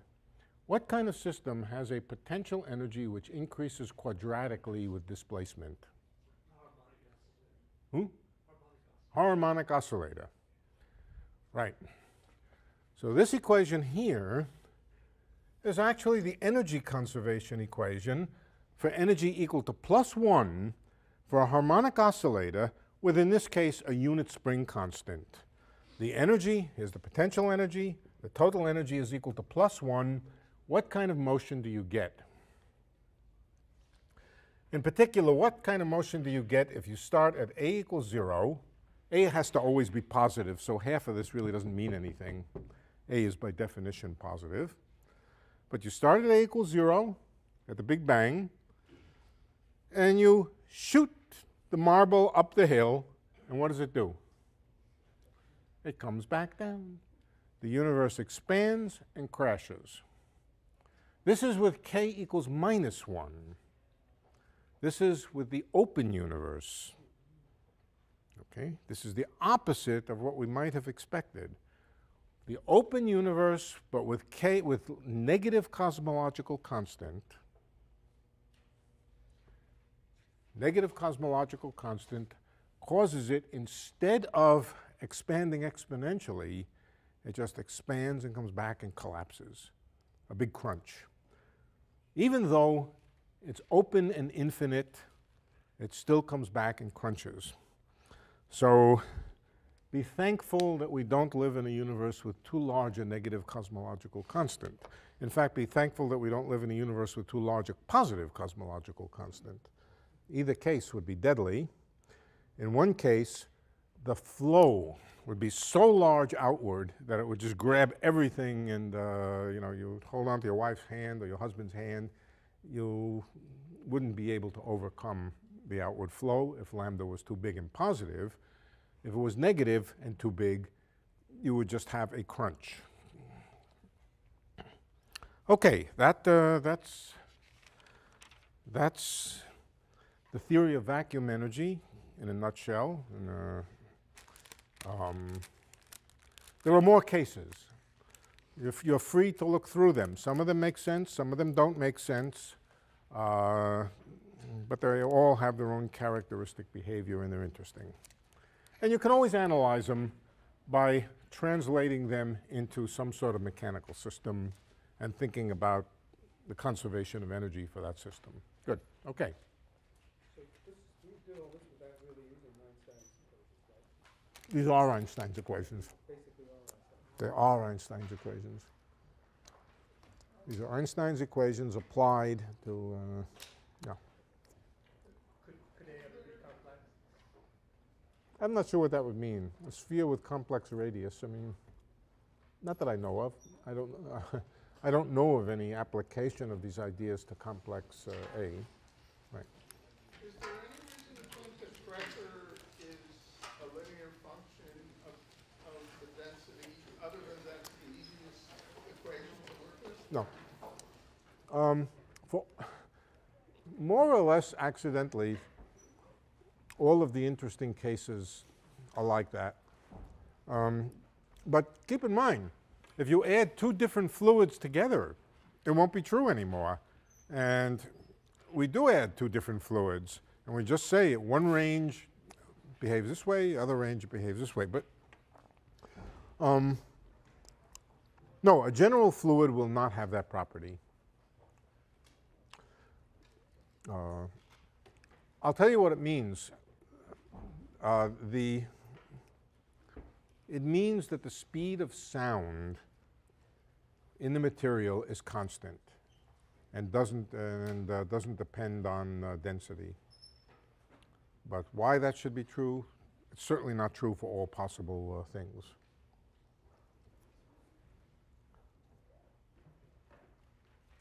What kind of system has a potential energy which increases quadratically with displacement? Hmm? Harmonic oscillator. Right. So this equation here is actually the energy conservation equation for energy equal to plus 1 for a harmonic oscillator with, in this case, a unit spring constant. The energy is the potential energy. The total energy is equal to plus 1. What kind of motion do you get? In particular, what kind of motion do you get if you start at a equals 0? a has to always be positive, so half of this really doesn't mean anything. a is by definition positive. But you start at a equals 0 at the Big Bang, and you shoot the marble up the hill, and what does it do? It comes back down. The universe expands and crashes. This is with k equals minus 1. This is with the open universe. Okay, this is the opposite of what we might have expected. The open universe, but with k with negative cosmological constant. Negative cosmological constant causes it instead of expanding exponentially, it just expands and comes back and collapses. A big crunch. Even though it's open and infinite, it still comes back and crunches. So be thankful that we don't live in a universe with too large a negative cosmological constant. In fact, be thankful that we don't live in a universe with too large a positive cosmological constant. Either case would be deadly. In one case, the flow would be so large outward that it would just grab everything and, uh, you know, you hold on to your wife's hand or your husband's hand, you wouldn't be able to overcome the outward flow if lambda was too big and positive. If it was negative and too big, you would just have a crunch. Okay, that, uh, that's, that's the theory of vacuum energy in a nutshell. And, uh, um, there are more cases. If you're free to look through them. Some of them make sense, some of them don't make sense, uh, but they all have their own characteristic behavior and they're interesting. And you can always analyze them by translating them into some sort of mechanical system and thinking about the conservation of energy for that system. Good, okay. So this, we did all this without really using Einstein's equations, right? These are Einstein's equations. They are Einstein's equations. These are Einstein's equations applied to, uh, yeah. I'm not sure what that would mean. A sphere with complex radius, I mean, not that I know of. I don't, uh, I don't know of any application of these ideas to complex uh, A. Right. Is there any reason to think that pressure is a linear function of, of the density, other than that's the easiest equation to work with? No. Um, for more or less accidentally, all of the interesting cases are like that. Um, but keep in mind, if you add two different fluids together, it won't be true anymore. And we do add two different fluids, and we just say one range behaves this way, other range behaves this way. But um, no, a general fluid will not have that property. Uh, I'll tell you what it means. Uh, the, it means that the speed of sound in the material is constant and doesn't, and, uh, doesn't depend on uh, density. But why that should be true, it's certainly not true for all possible uh, things.